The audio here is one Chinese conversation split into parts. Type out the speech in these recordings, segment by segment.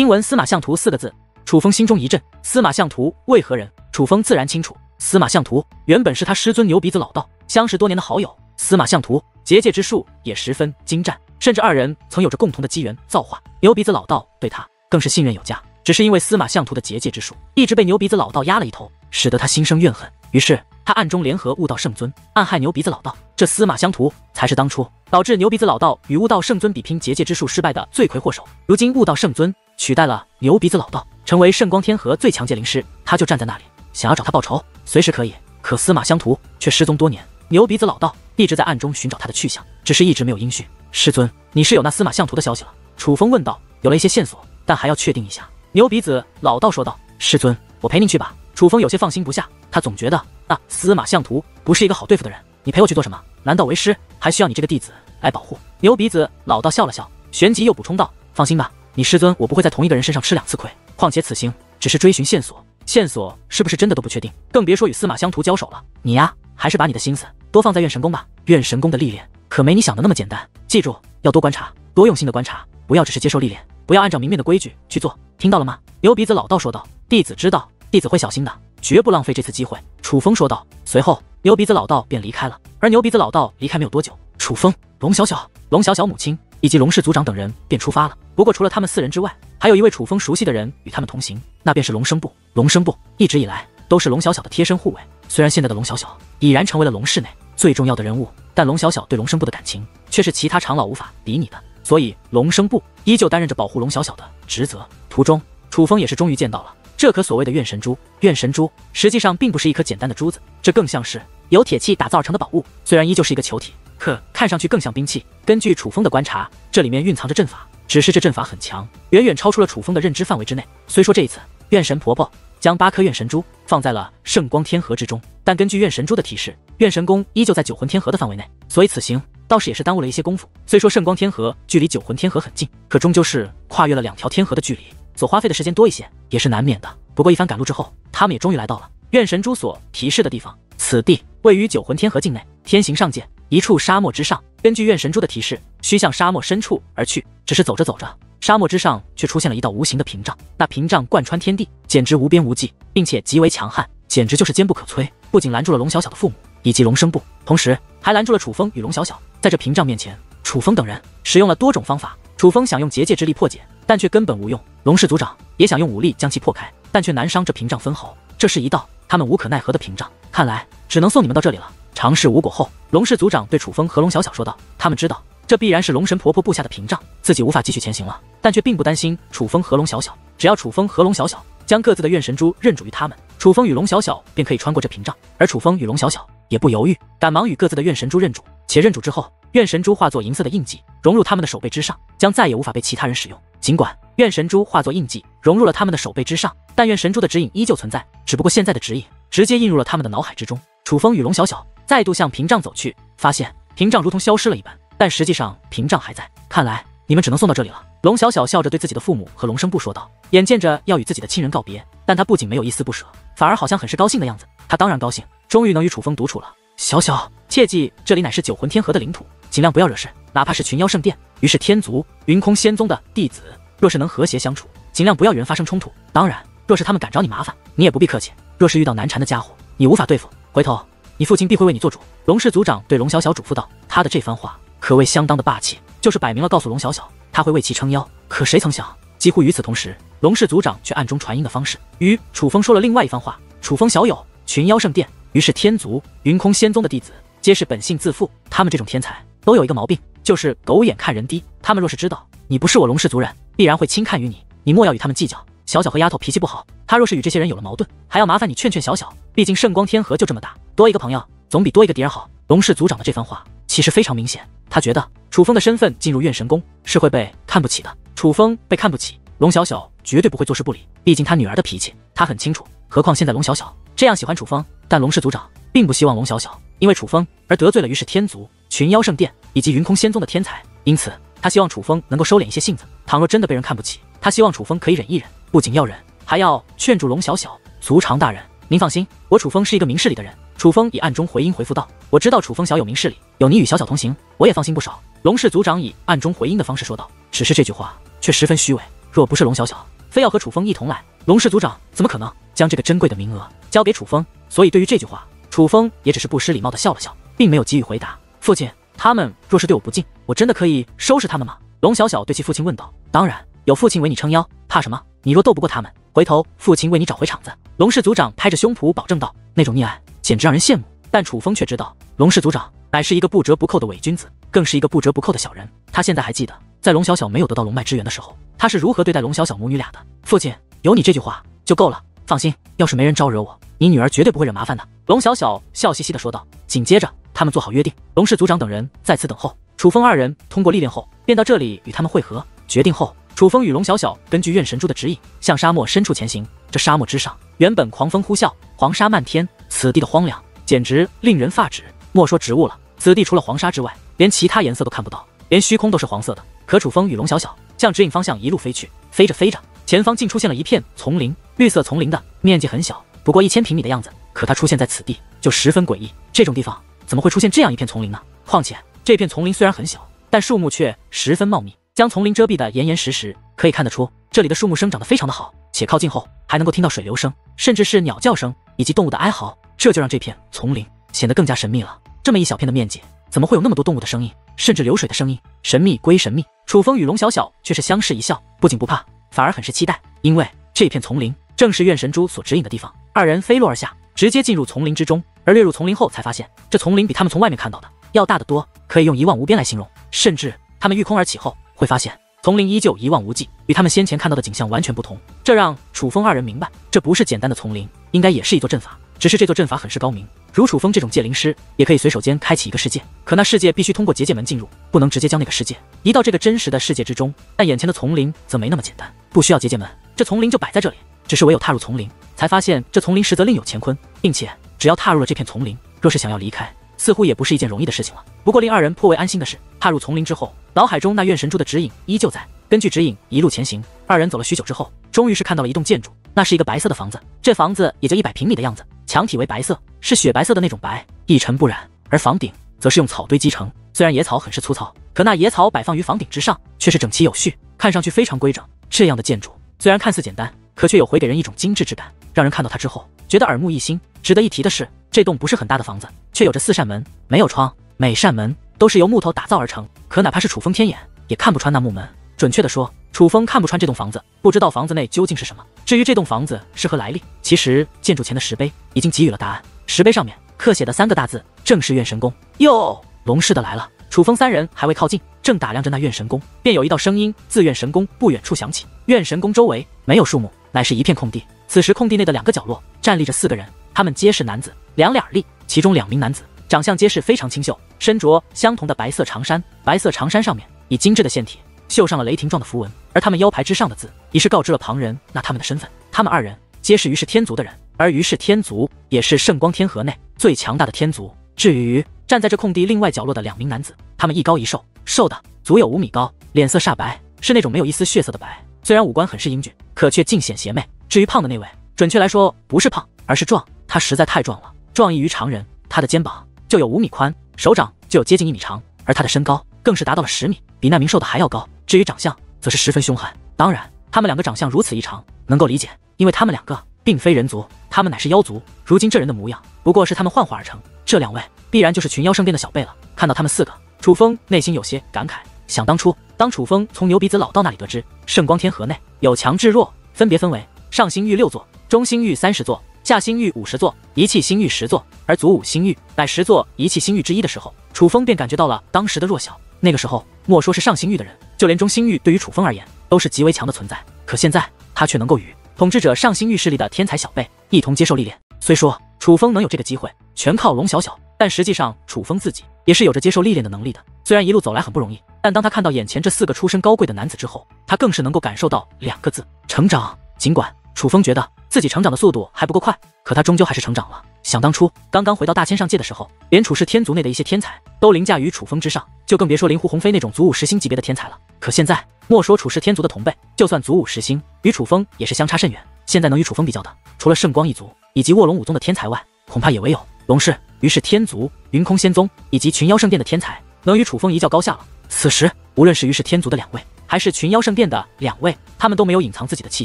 听闻司马相图四个字，楚风心中一震。司马相图为何人？楚风自然清楚。司马相图原本是他师尊牛鼻子老道，相识多年的好友。司马相图结界之术也十分精湛，甚至二人曾有着共同的机缘造化。牛鼻子老道对他更是信任有加。只是因为司马相图的结界之术一直被牛鼻子老道压了一头，使得他心生怨恨。于是他暗中联合悟道圣尊，暗害牛鼻子老道。这司马相图才是当初导致牛鼻子老道与悟道圣尊比拼结界之术失败的罪魁祸首。如今悟道圣尊取代了牛鼻子老道，成为圣光天河最强界灵师，他就站在那里，想要找他报仇，随时可以。可司马相图却失踪多年，牛鼻子老道一直在暗中寻找他的去向，只是一直没有音讯。师尊，你是有那司马相图的消息了？楚风问道。有了一些线索，但还要确定一下。牛鼻子老道说道：“师尊，我陪您去吧。”楚风有些放心不下，他总觉得那司马相图不是一个好对付的人。你陪我去做什么？难道为师还需要你这个弟子来保护？牛鼻子老道笑了笑，旋即又补充道：“放心吧，你师尊我不会在同一个人身上吃两次亏。况且此行只是追寻线索，线索是不是真的都不确定，更别说与司马相图交手了。你呀，还是把你的心思多放在怨神宫吧。怨神宫的历练可没你想的那么简单，记住要多观察，多用心的观察，不要只是接受历练。”不要按照明面的规矩去做，听到了吗？牛鼻子老道说道。弟子知道，弟子会小心的，绝不浪费这次机会。楚风说道。随后，牛鼻子老道便离开了。而牛鼻子老道离开没有多久，楚风、龙小小、龙小小母亲以及龙氏族长等人便出发了。不过，除了他们四人之外，还有一位楚风熟悉的人与他们同行，那便是龙生部。龙生部一直以来都是龙小小的贴身护卫，虽然现在的龙小小已然成为了龙室内最重要的人物，但龙小小对龙生部的感情却是其他长老无法比拟的。所以，龙生部依旧担任着保护龙小小的职责。途中，楚风也是终于见到了这颗所谓的怨神珠。怨神珠实际上并不是一颗简单的珠子，这更像是由铁器打造而成的宝物。虽然依旧是一个球体，可看上去更像兵器。根据楚风的观察，这里面蕴藏着阵法，只是这阵法很强，远远超出了楚风的认知范围之内。虽说这一次怨神婆婆将八颗怨神珠放在了圣光天河之中，但根据怨神珠的提示，怨神宫依旧在九魂天河的范围内，所以此行。倒是也是耽误了一些功夫。虽说圣光天河距离九魂天河很近，可终究是跨越了两条天河的距离，所花费的时间多一些，也是难免的。不过一番赶路之后，他们也终于来到了怨神珠所提示的地方。此地位于九魂天河境内，天行上界，一处沙漠之上。根据怨神珠的提示，需向沙漠深处而去。只是走着走着，沙漠之上却出现了一道无形的屏障，那屏障贯穿天地，简直无边无际，并且极为强悍，简直就是坚不可摧。不仅拦住了龙小小的父母以及龙生部，同时还拦住了楚风与龙小小。在这屏障面前，楚风等人使用了多种方法。楚风想用结界之力破解，但却根本无用。龙氏族长也想用武力将其破开，但却难伤这屏障分毫。这是一道他们无可奈何的屏障，看来只能送你们到这里了。尝试无果后，龙氏族长对楚风和龙小小说道：“他们知道这必然是龙神婆婆布下的屏障，自己无法继续前行了，但却并不担心楚风和龙小小。只要楚风和龙小小将各自的怨神珠认主于他们，楚风与龙小小便可以穿过这屏障。而楚风与龙小小也不犹豫，赶忙与各自的怨神珠认主。”且认主之后，怨神珠化作银色的印记，融入他们的手背之上，将再也无法被其他人使用。尽管怨神珠化作印记融入了他们的手背之上，但怨神珠的指引依旧存在，只不过现在的指引直接印入了他们的脑海之中。楚风与龙小小再度向屏障走去，发现屏障如同消失了一般，但实际上屏障还在。看来你们只能送到这里了。龙小小笑着对自己的父母和龙生部说道，眼见着要与自己的亲人告别，但他不仅没有一丝不舍，反而好像很是高兴的样子。他当然高兴，终于能与楚风独处了。小小，切记这里乃是九魂天河的领土，尽量不要惹事，哪怕是群妖圣殿，于是天族、云空仙宗的弟子，若是能和谐相处，尽量不要与人发生冲突。当然，若是他们敢找你麻烦，你也不必客气。若是遇到难缠的家伙，你无法对付，回头你父亲必会为你做主。龙氏族长对龙小小嘱咐道，他的这番话可谓相当的霸气，就是摆明了告诉龙小小，他会为其撑腰。可谁曾想，几乎与此同时，龙氏族长却暗中传音的方式与楚风说了另外一番话。楚风小友，群妖圣殿。于是天族、云空仙宗的弟子皆是本性自负，他们这种天才都有一个毛病，就是狗眼看人低。他们若是知道你不是我龙氏族人，必然会轻看于你，你莫要与他们计较。小小和丫头脾气不好，他若是与这些人有了矛盾，还要麻烦你劝劝小小。毕竟圣光天河就这么大，多一个朋友总比多一个敌人好。龙氏族长的这番话其实非常明显，他觉得楚风的身份进入怨神宫是会被看不起的。楚风被看不起，龙小小绝对不会坐视不理，毕竟他女儿的脾气他很清楚。何况现在龙小小这样喜欢楚风。但龙氏族长并不希望龙小小因为楚风而得罪了于是天族、群妖圣殿以及云空仙宗的天才，因此他希望楚风能够收敛一些性子。倘若真的被人看不起，他希望楚风可以忍一忍，不仅要忍，还要劝住龙小小。族长大人，您放心，我楚风是一个明事理的人。楚风以暗中回音回复道：“我知道楚风小有明事理，有你与小小同行，我也放心不少。”龙氏族长以暗中回音的方式说道：“只是这句话却十分虚伪。若不是龙小小非要和楚风一同来，龙氏族长怎么可能将这个珍贵的名额交给楚风？所以对于这句话，楚风也只是不失礼貌的笑了笑，并没有给予回答。父亲，他们若是对我不敬，我真的可以收拾他们吗？龙小小对其父亲问道。当然，有父亲为你撑腰，怕什么？你若斗不过他们，回头父亲为你找回场子。龙氏族长拍着胸脯保证道，那种溺爱简直让人羡慕。但楚风却知道，龙氏族长乃是一个不折不扣的伪君子，更是一个不折不扣的小人。他现在还记得。在龙小小没有得到龙脉支援的时候，他是如何对待龙小小母女俩的？父亲，有你这句话就够了。放心，要是没人招惹我，你女儿绝对不会惹麻烦的。龙小小笑嘻嘻的说道。紧接着，他们做好约定，龙氏族长等人在此等候。楚风二人通过历练后，便到这里与他们会合。决定后，楚风与龙小小根据怨神珠的指引，向沙漠深处前行。这沙漠之上，原本狂风呼啸，黄沙漫天，此地的荒凉简直令人发指。莫说植物了，此地除了黄沙之外，连其他颜色都看不到，连虚空都是黄色的。可楚风与龙小小向指引方向一路飞去，飞着飞着，前方竟出现了一片丛林。绿色丛林的面积很小，不过一千平米的样子。可它出现在此地就十分诡异。这种地方怎么会出现这样一片丛林呢？况且这片丛林虽然很小，但树木却十分茂密，将丛林遮蔽的严严实实。可以看得出，这里的树木生长得非常的好。且靠近后还能够听到水流声，甚至是鸟叫声以及动物的哀嚎。这就让这片丛林显得更加神秘了。这么一小片的面积，怎么会有那么多动物的声音，甚至流水的声音？神秘归神秘。楚风与龙小小却是相视一笑，不仅不怕，反而很是期待，因为这片丛林正是怨神珠所指引的地方。二人飞落而下，直接进入丛林之中。而掠入丛林后，才发现这丛林比他们从外面看到的要大得多，可以用一望无边来形容。甚至他们御空而起后，会发现丛林依旧一望无际，与他们先前看到的景象完全不同。这让楚风二人明白，这不是简单的丛林，应该也是一座阵法。只是这座阵法很是高明。如楚风这种界灵师，也可以随手间开启一个世界，可那世界必须通过结界门进入，不能直接将那个世界移到这个真实的世界之中。但眼前的丛林则没那么简单，不需要结界门，这丛林就摆在这里。只是唯有踏入丛林，才发现这丛林实则另有乾坤，并且只要踏入了这片丛林，若是想要离开，似乎也不是一件容易的事情了。不过令二人颇为安心的是，踏入丛林之后，脑海中那怨神珠的指引依旧在，根据指引一路前行。二人走了许久之后，终于是看到了一栋建筑，那是一个白色的房子，这房子也就一百平米的样子。墙体为白色，是雪白色的那种白，一尘不染。而房顶则是用草堆积成，虽然野草很是粗糙，可那野草摆放于房顶之上，却是整齐有序，看上去非常规整。这样的建筑虽然看似简单，可却有回给人一种精致之感，让人看到它之后觉得耳目一新。值得一提的是，这栋不是很大的房子，却有着四扇门，没有窗，每扇门都是由木头打造而成。可哪怕是楚风天眼也看不穿那木门。准确的说，楚风看不穿这栋房子，不知道房子内究竟是什么。至于这栋房子是何来历，其实建筑前的石碑已经给予了答案。石碑上面刻写的三个大字，正是怨神宫。哟，龙氏的来了！楚风三人还未靠近，正打量着那怨神宫，便有一道声音自怨神宫不远处响起。怨神宫周围没有树木，乃是一片空地。此时空地内的两个角落站立着四个人，他们皆是男子，两脸立。其中两名男子长相皆是非常清秀，身着相同的白色长衫，白色长衫上面以精致的线体。绣上了雷霆状的符文，而他们腰牌之上的字，已是告知了旁人那他们的身份。他们二人皆是于氏天族的人，而于氏天族也是圣光天河内最强大的天族。至于站在这空地另外角落的两名男子，他们一高一瘦，瘦的足有五米高，脸色煞白，是那种没有一丝血色的白。虽然五官很是英俊，可却尽显邪魅。至于胖的那位，准确来说不是胖，而是壮。他实在太壮了，壮异于常人。他的肩膀就有五米宽，手掌就有接近一米长，而他的身高更是达到了十米，比那名瘦的还要高。至于长相，则是十分凶悍。当然，他们两个长相如此异常，能够理解，因为他们两个并非人族，他们乃是妖族。如今这人的模样，不过是他们幻化而成。这两位必然就是群妖圣殿的小辈了。看到他们四个，楚风内心有些感慨。想当初，当楚风从牛鼻子老道那里得知，圣光天河内有强至弱，分别分为上星域六座、中星域三十座、下星域五十座、一气星域十座，而祖武星域乃十座一气星域之一的时候，楚风便感觉到了当时的弱小。那个时候，莫说是上星域的人。就连中星域对于楚风而言都是极为强的存在，可现在他却能够与统治者上星域势力的天才小辈一同接受历练。虽说楚风能有这个机会全靠龙小小，但实际上楚风自己也是有着接受历练的能力的。虽然一路走来很不容易，但当他看到眼前这四个出身高贵的男子之后，他更是能够感受到两个字：成长。尽管楚风觉得自己成长的速度还不够快，可他终究还是成长了。想当初刚刚回到大千上界的时候，连楚氏天族内的一些天才都凌驾于楚风之上，就更别说灵狐鸿飞那种祖武十星级别的天才了。可现在，莫说楚氏天族的同辈，就算祖武十星，与楚风也是相差甚远。现在能与楚风比较的，除了圣光一族以及卧龙五宗的天才外，恐怕也唯有龙氏、于是天族、云空仙宗以及群妖圣殿的天才能与楚风一较高下了。此时，无论是于是天族的两位，还是群妖圣殿的两位，他们都没有隐藏自己的气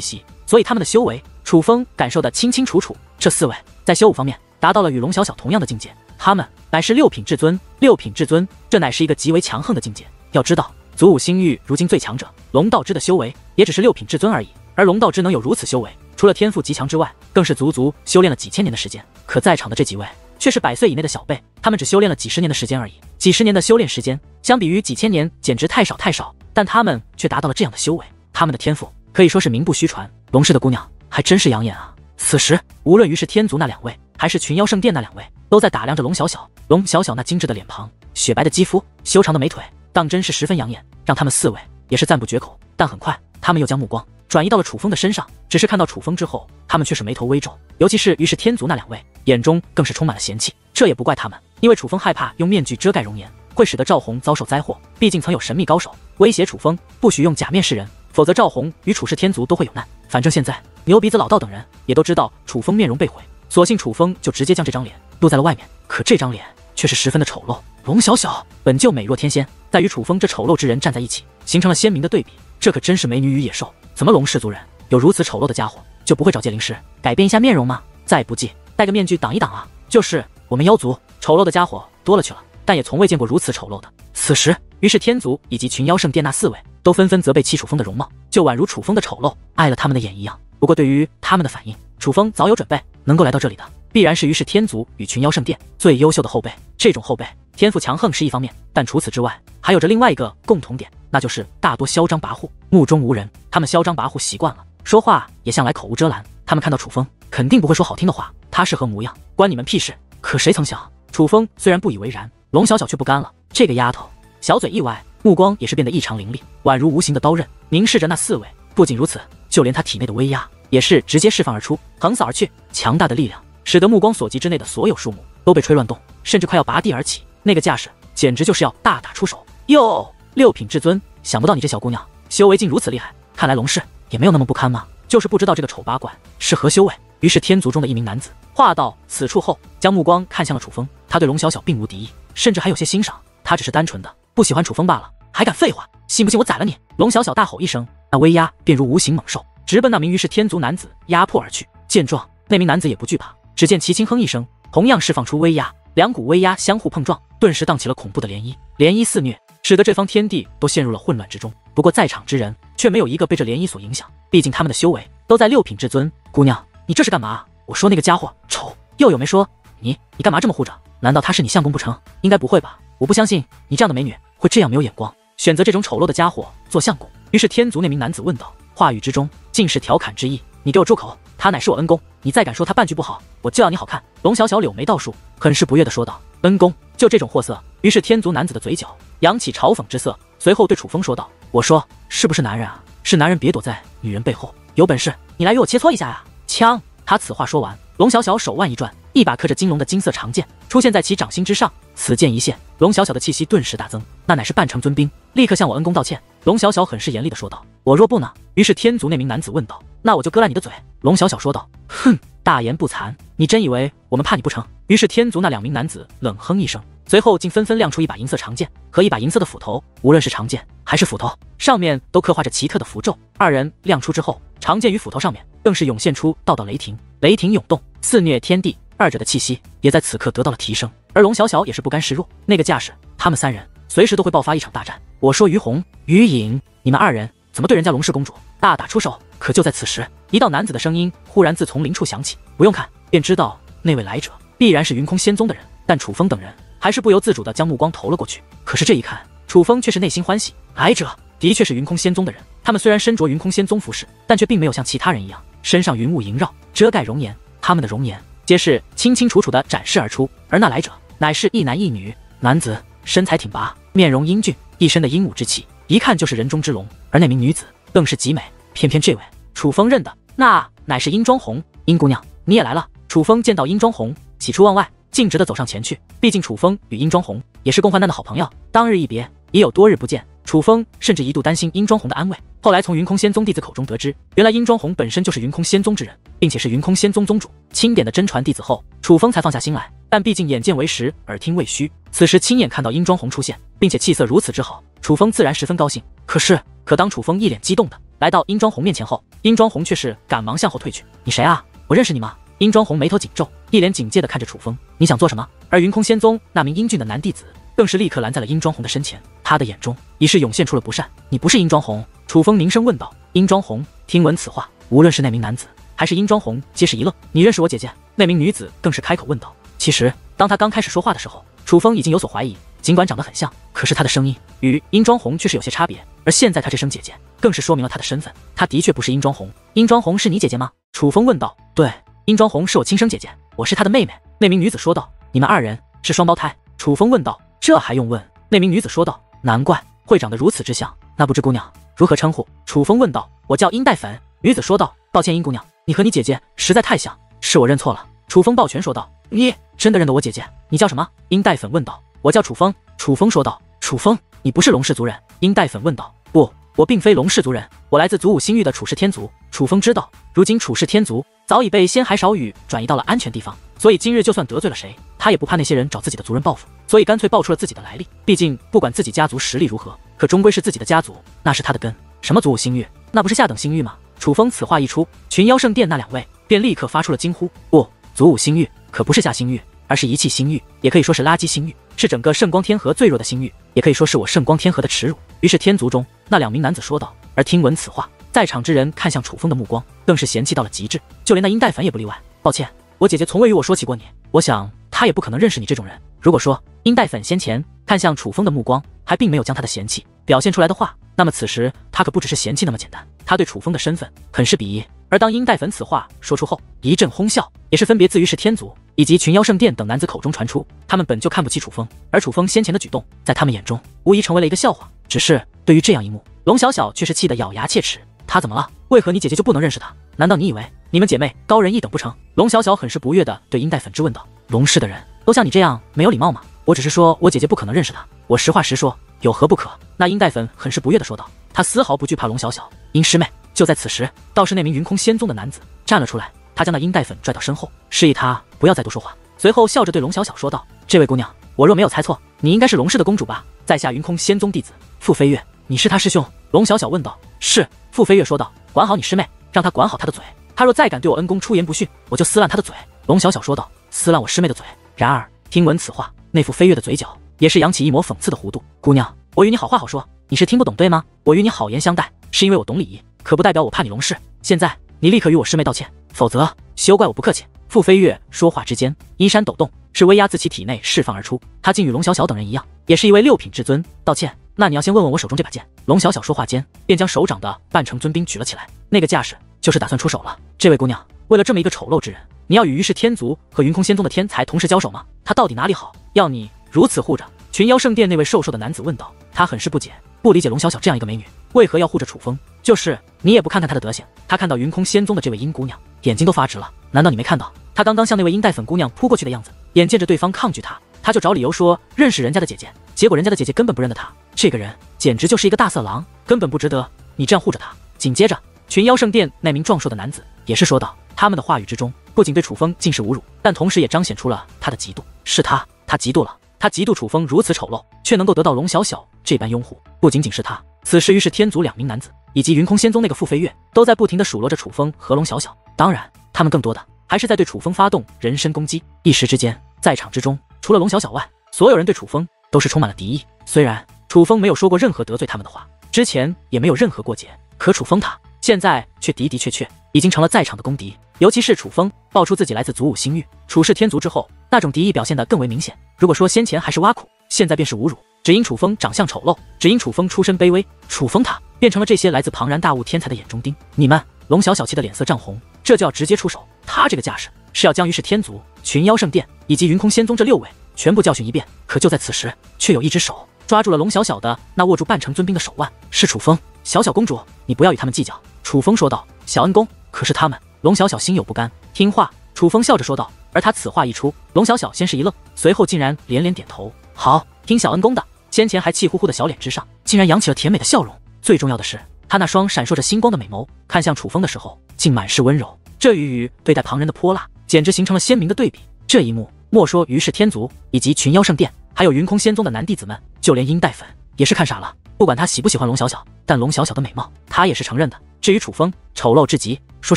息，所以他们的修为，楚风感受的清清楚楚。这四位在修武方面达到了与龙小小同样的境界，他们乃是六品至尊。六品至尊，这乃是一个极为强横的境界。要知道，祖武星域如今最强者龙道之的修为也只是六品至尊而已，而龙道之能有如此修为，除了天赋极强之外，更是足足修炼了几千年的时间。可在场的这几位却是百岁以内的小辈，他们只修炼了几十年的时间而已。几十年的修炼时间，相比于几千年，简直太少太少。但他们却达到了这样的修为，他们的天赋 可以说是名不虚传。龙氏的姑娘还真是养眼啊！此时，无论于是天族那两位，还是群妖圣殿那两位，都在打量着龙小小。龙小小那精致的脸庞、雪白的肌肤、修长的美腿，当真是十分养眼，让他们四位也是赞不绝口。但很快，他们又将目光转移到了楚风的身上。只是看到楚风之后，他们却是眉头微皱，尤其是于是天族那两位，眼中更是充满了嫌弃。这也不怪他们，因为楚风害怕用面具遮盖容颜。会使得赵红遭受灾祸，毕竟曾有神秘高手威胁楚风，不许用假面示人，否则赵红与楚氏天族都会有难。反正现在牛鼻子老道等人也都知道楚风面容被毁，索性楚风就直接将这张脸露在了外面。可这张脸却是十分的丑陋。龙小小本就美若天仙，在与楚风这丑陋之人站在一起，形成了鲜明的对比。这可真是美女与野兽。怎么龙氏族人有如此丑陋的家伙，就不会找界灵师改变一下面容吗？再不济戴个面具挡一挡啊！就是我们妖族丑陋的家伙多了去了。但也从未见过如此丑陋的。此时，于是天族以及群妖圣殿那四位都纷纷责备戚楚风的容貌，就宛如楚风的丑陋碍了他们的眼一样。不过，对于他们的反应，楚风早有准备，能够来到这里的，必然是于是天族与群妖圣殿最优秀的后辈。这种后辈天赋强横是一方面，但除此之外，还有着另外一个共同点，那就是大多嚣张跋扈，目中无人。他们嚣张跋扈习惯了，说话也向来口无遮拦。他们看到楚风，肯定不会说好听的话。他是何模样，关你们屁事？可谁曾想，楚风虽然不以为然。龙小小却不甘了，这个丫头小嘴一歪，目光也是变得异常凌厉，宛如无形的刀刃，凝视着那四位。不仅如此，就连他体内的威压也是直接释放而出，横扫而去。强大的力量使得目光所及之内的所有树木都被吹乱动，甚至快要拔地而起。那个架势简直就是要大打出手。哟，六品至尊，想不到你这小姑娘修为竟如此厉害，看来龙氏也没有那么不堪吗？就是不知道这个丑八怪是何修为。于是天族中的一名男子话到此处后，将目光看向了楚风。他对龙小小并无敌意。甚至还有些欣赏，他只是单纯的不喜欢楚风罢了，还敢废话？信不信我宰了你？龙小小大吼一声，那威压便如无形猛兽，直奔那名于是天族男子压迫而去。见状，那名男子也不惧怕，只见其轻哼一声，同样释放出威压，两股威压相互碰撞，顿时荡起了恐怖的涟漪，涟漪肆虐，使得这方天地都陷入了混乱之中。不过在场之人却没有一个被这涟漪所影响，毕竟他们的修为都在六品至尊。姑娘，你这是干嘛？我说那个家伙丑，又有没说你？你干嘛这么护着？难道他是你相公不成？应该不会吧！我不相信你这样的美女会这样没有眼光，选择这种丑陋的家伙做相公。于是天族那名男子问道，话语之中尽是调侃之意。你给我住口！他乃是我恩公，你再敢说他半句不好，我就要你好看！龙小小柳眉倒竖，很是不悦的说道：“恩公，就这种货色。”于是天族男子的嘴角扬起嘲讽之色，随后对楚风说道：“我说是不是男人啊？是男人别躲在女人背后，有本事你来与我切磋一下呀！”枪！他此话说完，龙小小手腕一转。一把刻着金龙的金色长剑出现在其掌心之上，此剑一现，龙小小的气息顿时大增，那乃是半成尊兵，立刻向我恩公道歉。龙小小很是严厉的说道：“我若不呢？”于是天族那名男子问道：“那我就割烂你的嘴。”龙小小说道：“哼，大言不惭，你真以为我们怕你不成？”于是天族那两名男子冷哼一声，随后竟纷纷亮出一把银色长剑和一把银色的斧头，无论是长剑还是斧头，上面都刻画着奇特的符咒。二人亮出之后，长剑与斧头上面更是涌现出道道雷霆，雷霆涌动，肆虐天地。二者的气息也在此刻得到了提升，而龙小小也是不甘示弱，那个架势，他们三人随时都会爆发一场大战。我说于红、于影，你们二人怎么对人家龙氏公主大打出手？可就在此时，一道男子的声音忽然自从灵处响起，不用看便知道那位来者必然是云空仙宗的人。但楚风等人还是不由自主的将目光投了过去。可是这一看，楚风却是内心欢喜，来者的确是云空仙宗的人。他们虽然身着云空仙宗服饰，但却并没有像其他人一样身上云雾萦绕遮盖容颜，他们的容颜。皆是清清楚楚的展示而出，而那来者乃是一男一女，男子身材挺拔，面容英俊，一身的英武之气，一看就是人中之龙。而那名女子更是极美，偏偏这位楚风认得，那乃是殷庄红。殷姑娘，你也来了。楚风见到殷庄红，喜出望外，径直的走上前去。毕竟楚风与殷庄红也是共患难的好朋友，当日一别，已有多日不见。楚风甚至一度担心殷庄红的安危，后来从云空仙宗弟子口中得知，原来殷庄红本身就是云空仙宗之人，并且是云空仙宗宗主钦点的真传弟子后，楚风才放下心来，但毕竟眼见为实，耳听为虚。此时亲眼看到殷庄红出现，并且气色如此之好，楚风自然十分高兴。可是，可当楚风一脸激动的来到殷庄红面前后，殷庄红却是赶忙向后退去。你谁啊？我认识你吗？殷庄红眉头紧皱，一脸警戒的看着楚风。你想做什么？而云空仙宗那名英俊的男弟子更是立刻拦在了殷庄红的身前，他的眼中已是涌现出了不善。你不是殷庄红？楚风凝声问道。殷庄红听闻此话，无论是那名男子还是殷庄红，皆是一愣。你认识我姐姐？那名女子更是开口问道。其实，当他刚开始说话的时候，楚风已经有所怀疑。尽管长得很像，可是他的声音与殷庄红却是有些差别。而现在他这声姐姐，更是说明了他的身份。他的确不是殷庄红。殷庄红是你姐姐吗？楚风问道。对，殷庄红是我亲生姐姐，我是她的妹妹。那名女子说道。你们二人是双胞胎？楚风问道。这还用问？那名女子说道。难怪会长得如此之像。那不知姑娘如何称呼？楚风问道。我叫殷黛粉。女子说道。抱歉，殷姑娘，你和你姐姐实在太像，是我认错了。楚风抱拳说道。你真的认得我姐姐？你叫什么？殷黛粉问道。我叫楚风。楚风说道。楚风，你不是龙氏族人？殷黛粉问道。不，我并非龙氏族人，我来自祖武星域的楚氏天族。楚风知道，如今楚氏天族早已被仙海少羽转移到了安全地方，所以今日就算得罪了谁，他也不怕那些人找自己的族人报复，所以干脆报出了自己的来历。毕竟，不管自己家族实力如何，可终归是自己的家族，那是他的根。什么祖武星域？那不是下等星域吗？楚风此话一出，群妖圣殿那两位便立刻发出了惊呼。不，祖武星域可不是下星域。而是遗弃星域，也可以说是垃圾星域，是整个圣光天河最弱的星域，也可以说是我圣光天河的耻辱。于是天族中那两名男子说道。而听闻此话，在场之人看向楚风的目光更是嫌弃到了极致，就连那殷黛粉也不例外。抱歉，我姐姐从未与我说起过你，我想她也不可能认识你这种人。如果说殷黛粉先前看向楚风的目光还并没有将他的嫌弃表现出来的话，那么此时他可不只是嫌弃那么简单，他对楚风的身份很是鄙夷。而当殷黛粉此话说出后，一阵哄笑，也是分别自于是天族以及群妖圣殿等男子口中传出。他们本就看不起楚风，而楚风先前的举动，在他们眼中无疑成为了一个笑话。只是对于这样一幕，龙小小却是气得咬牙切齿。他怎么了？为何你姐姐就不能认识他？难道你以为你们姐妹高人一等不成？龙小小很是不悦地对殷黛粉质问道：“龙氏的人都像你这样没有礼貌吗？我只是说我姐姐不可能认识他，我实话实说，有何不可？”那殷黛粉很是不悦地说道：“她丝毫不惧怕龙小小，殷师妹。”就在此时，倒是那名云空仙宗的男子站了出来，他将那殷黛粉拽到身后，示意他不要再多说话。随后笑着对龙小小说道：“这位姑娘，我若没有猜错，你应该是龙氏的公主吧？在下云空仙宗弟子傅飞跃，你是他师兄？”龙小小问道。“是。”傅飞跃说道。“管好你师妹，让她管好她的嘴。他若再敢对我恩公出言不逊，我就撕烂他的嘴。”龙小小说道。“撕烂我师妹的嘴？”然而听闻此话，那副飞跃的嘴角也是扬起一抹讽刺的弧度。“姑娘，我与你好话好说，你是听不懂对吗？我与你好言相待，是因为我懂礼仪。”可不代表我怕你龙氏。现在你立刻与我师妹道歉，否则休怪我不客气。傅飞跃说话之间，衣衫抖动，是威压自其体内释放而出。他竟与龙小小等人一样，也是一位六品至尊。道歉？那你要先问问我手中这把剑。龙小小说话间，便将手掌的半成尊兵举了起来，那个架势就是打算出手了。这位姑娘，为了这么一个丑陋之人，你要与于氏天族和云空仙宗的天才同时交手吗？他到底哪里好，要你如此护着？群妖圣殿那位瘦瘦的男子问道。他很是不解，不理解龙小小这样一个美女为何要护着楚风。就是你也不看看他的德行，他看到云空仙宗的这位殷姑娘，眼睛都发直了。难道你没看到他刚刚向那位殷黛粉姑娘扑过去的样子？眼见着对方抗拒他，他就找理由说认识人家的姐姐，结果人家的姐姐根本不认得他。这个人简直就是一个大色狼，根本不值得你这样护着他。紧接着，群妖圣殿那名壮硕的男子也是说道，他们的话语之中不仅对楚风尽是侮辱，但同时也彰显出了。他的嫉妒。是他，他嫉妒了，他嫉妒楚风如此丑陋，却能够得到龙小小这般拥护。不仅仅是他，此时于是天族两名男子。以及云空仙宗那个傅飞跃都在不停的数落着楚风和龙小小，当然，他们更多的还是在对楚风发动人身攻击。一时之间，在场之中，除了。龙小小外，所有人对楚风都是充满了。敌意。虽然楚风没有说过任何得罪他们的话，之前也没有任何过节，可楚风他现在却的的确确已经成了在场的公敌。尤其是楚风爆出自己来自祖武星域楚氏天族之后，那种敌意表现得更为明显。如果说先前还是挖苦，现在便是侮辱。只因楚风长相丑陋，只因楚风出身卑微，楚风他。变成了这些来自庞然大物天才的眼中钉。你们龙小小气的脸色涨红，这就要直接出手。他这个架势是要将于氏天族、群妖圣殿以及云空仙宗这六位全部教训一遍。可就在此时，却有一只手抓住了龙小小的那握住半成尊兵的手腕，是楚风。小小公主，你不要与他们计较。楚风说道。小恩公，可是他们。龙小小心有不甘。听话。楚风笑着说道。而他此话一出，龙小小先是一愣，随后竟然连连点头。好，听小恩公的。先前还气呼呼的小脸之上，竟然扬起了甜美的笑容。最重要的是，他那双闪烁着星光的美眸看向楚风的时候，竟满是温柔。这与与对待旁人的泼辣，简直形成了鲜明的对比。这一幕，莫说于是天族以及群妖圣殿，还有云空仙宗的男弟子们，就连殷代粉也是看傻了。不管他喜不喜欢龙小小，但龙小小的美貌，他也是承认的。至于楚风丑陋至极，说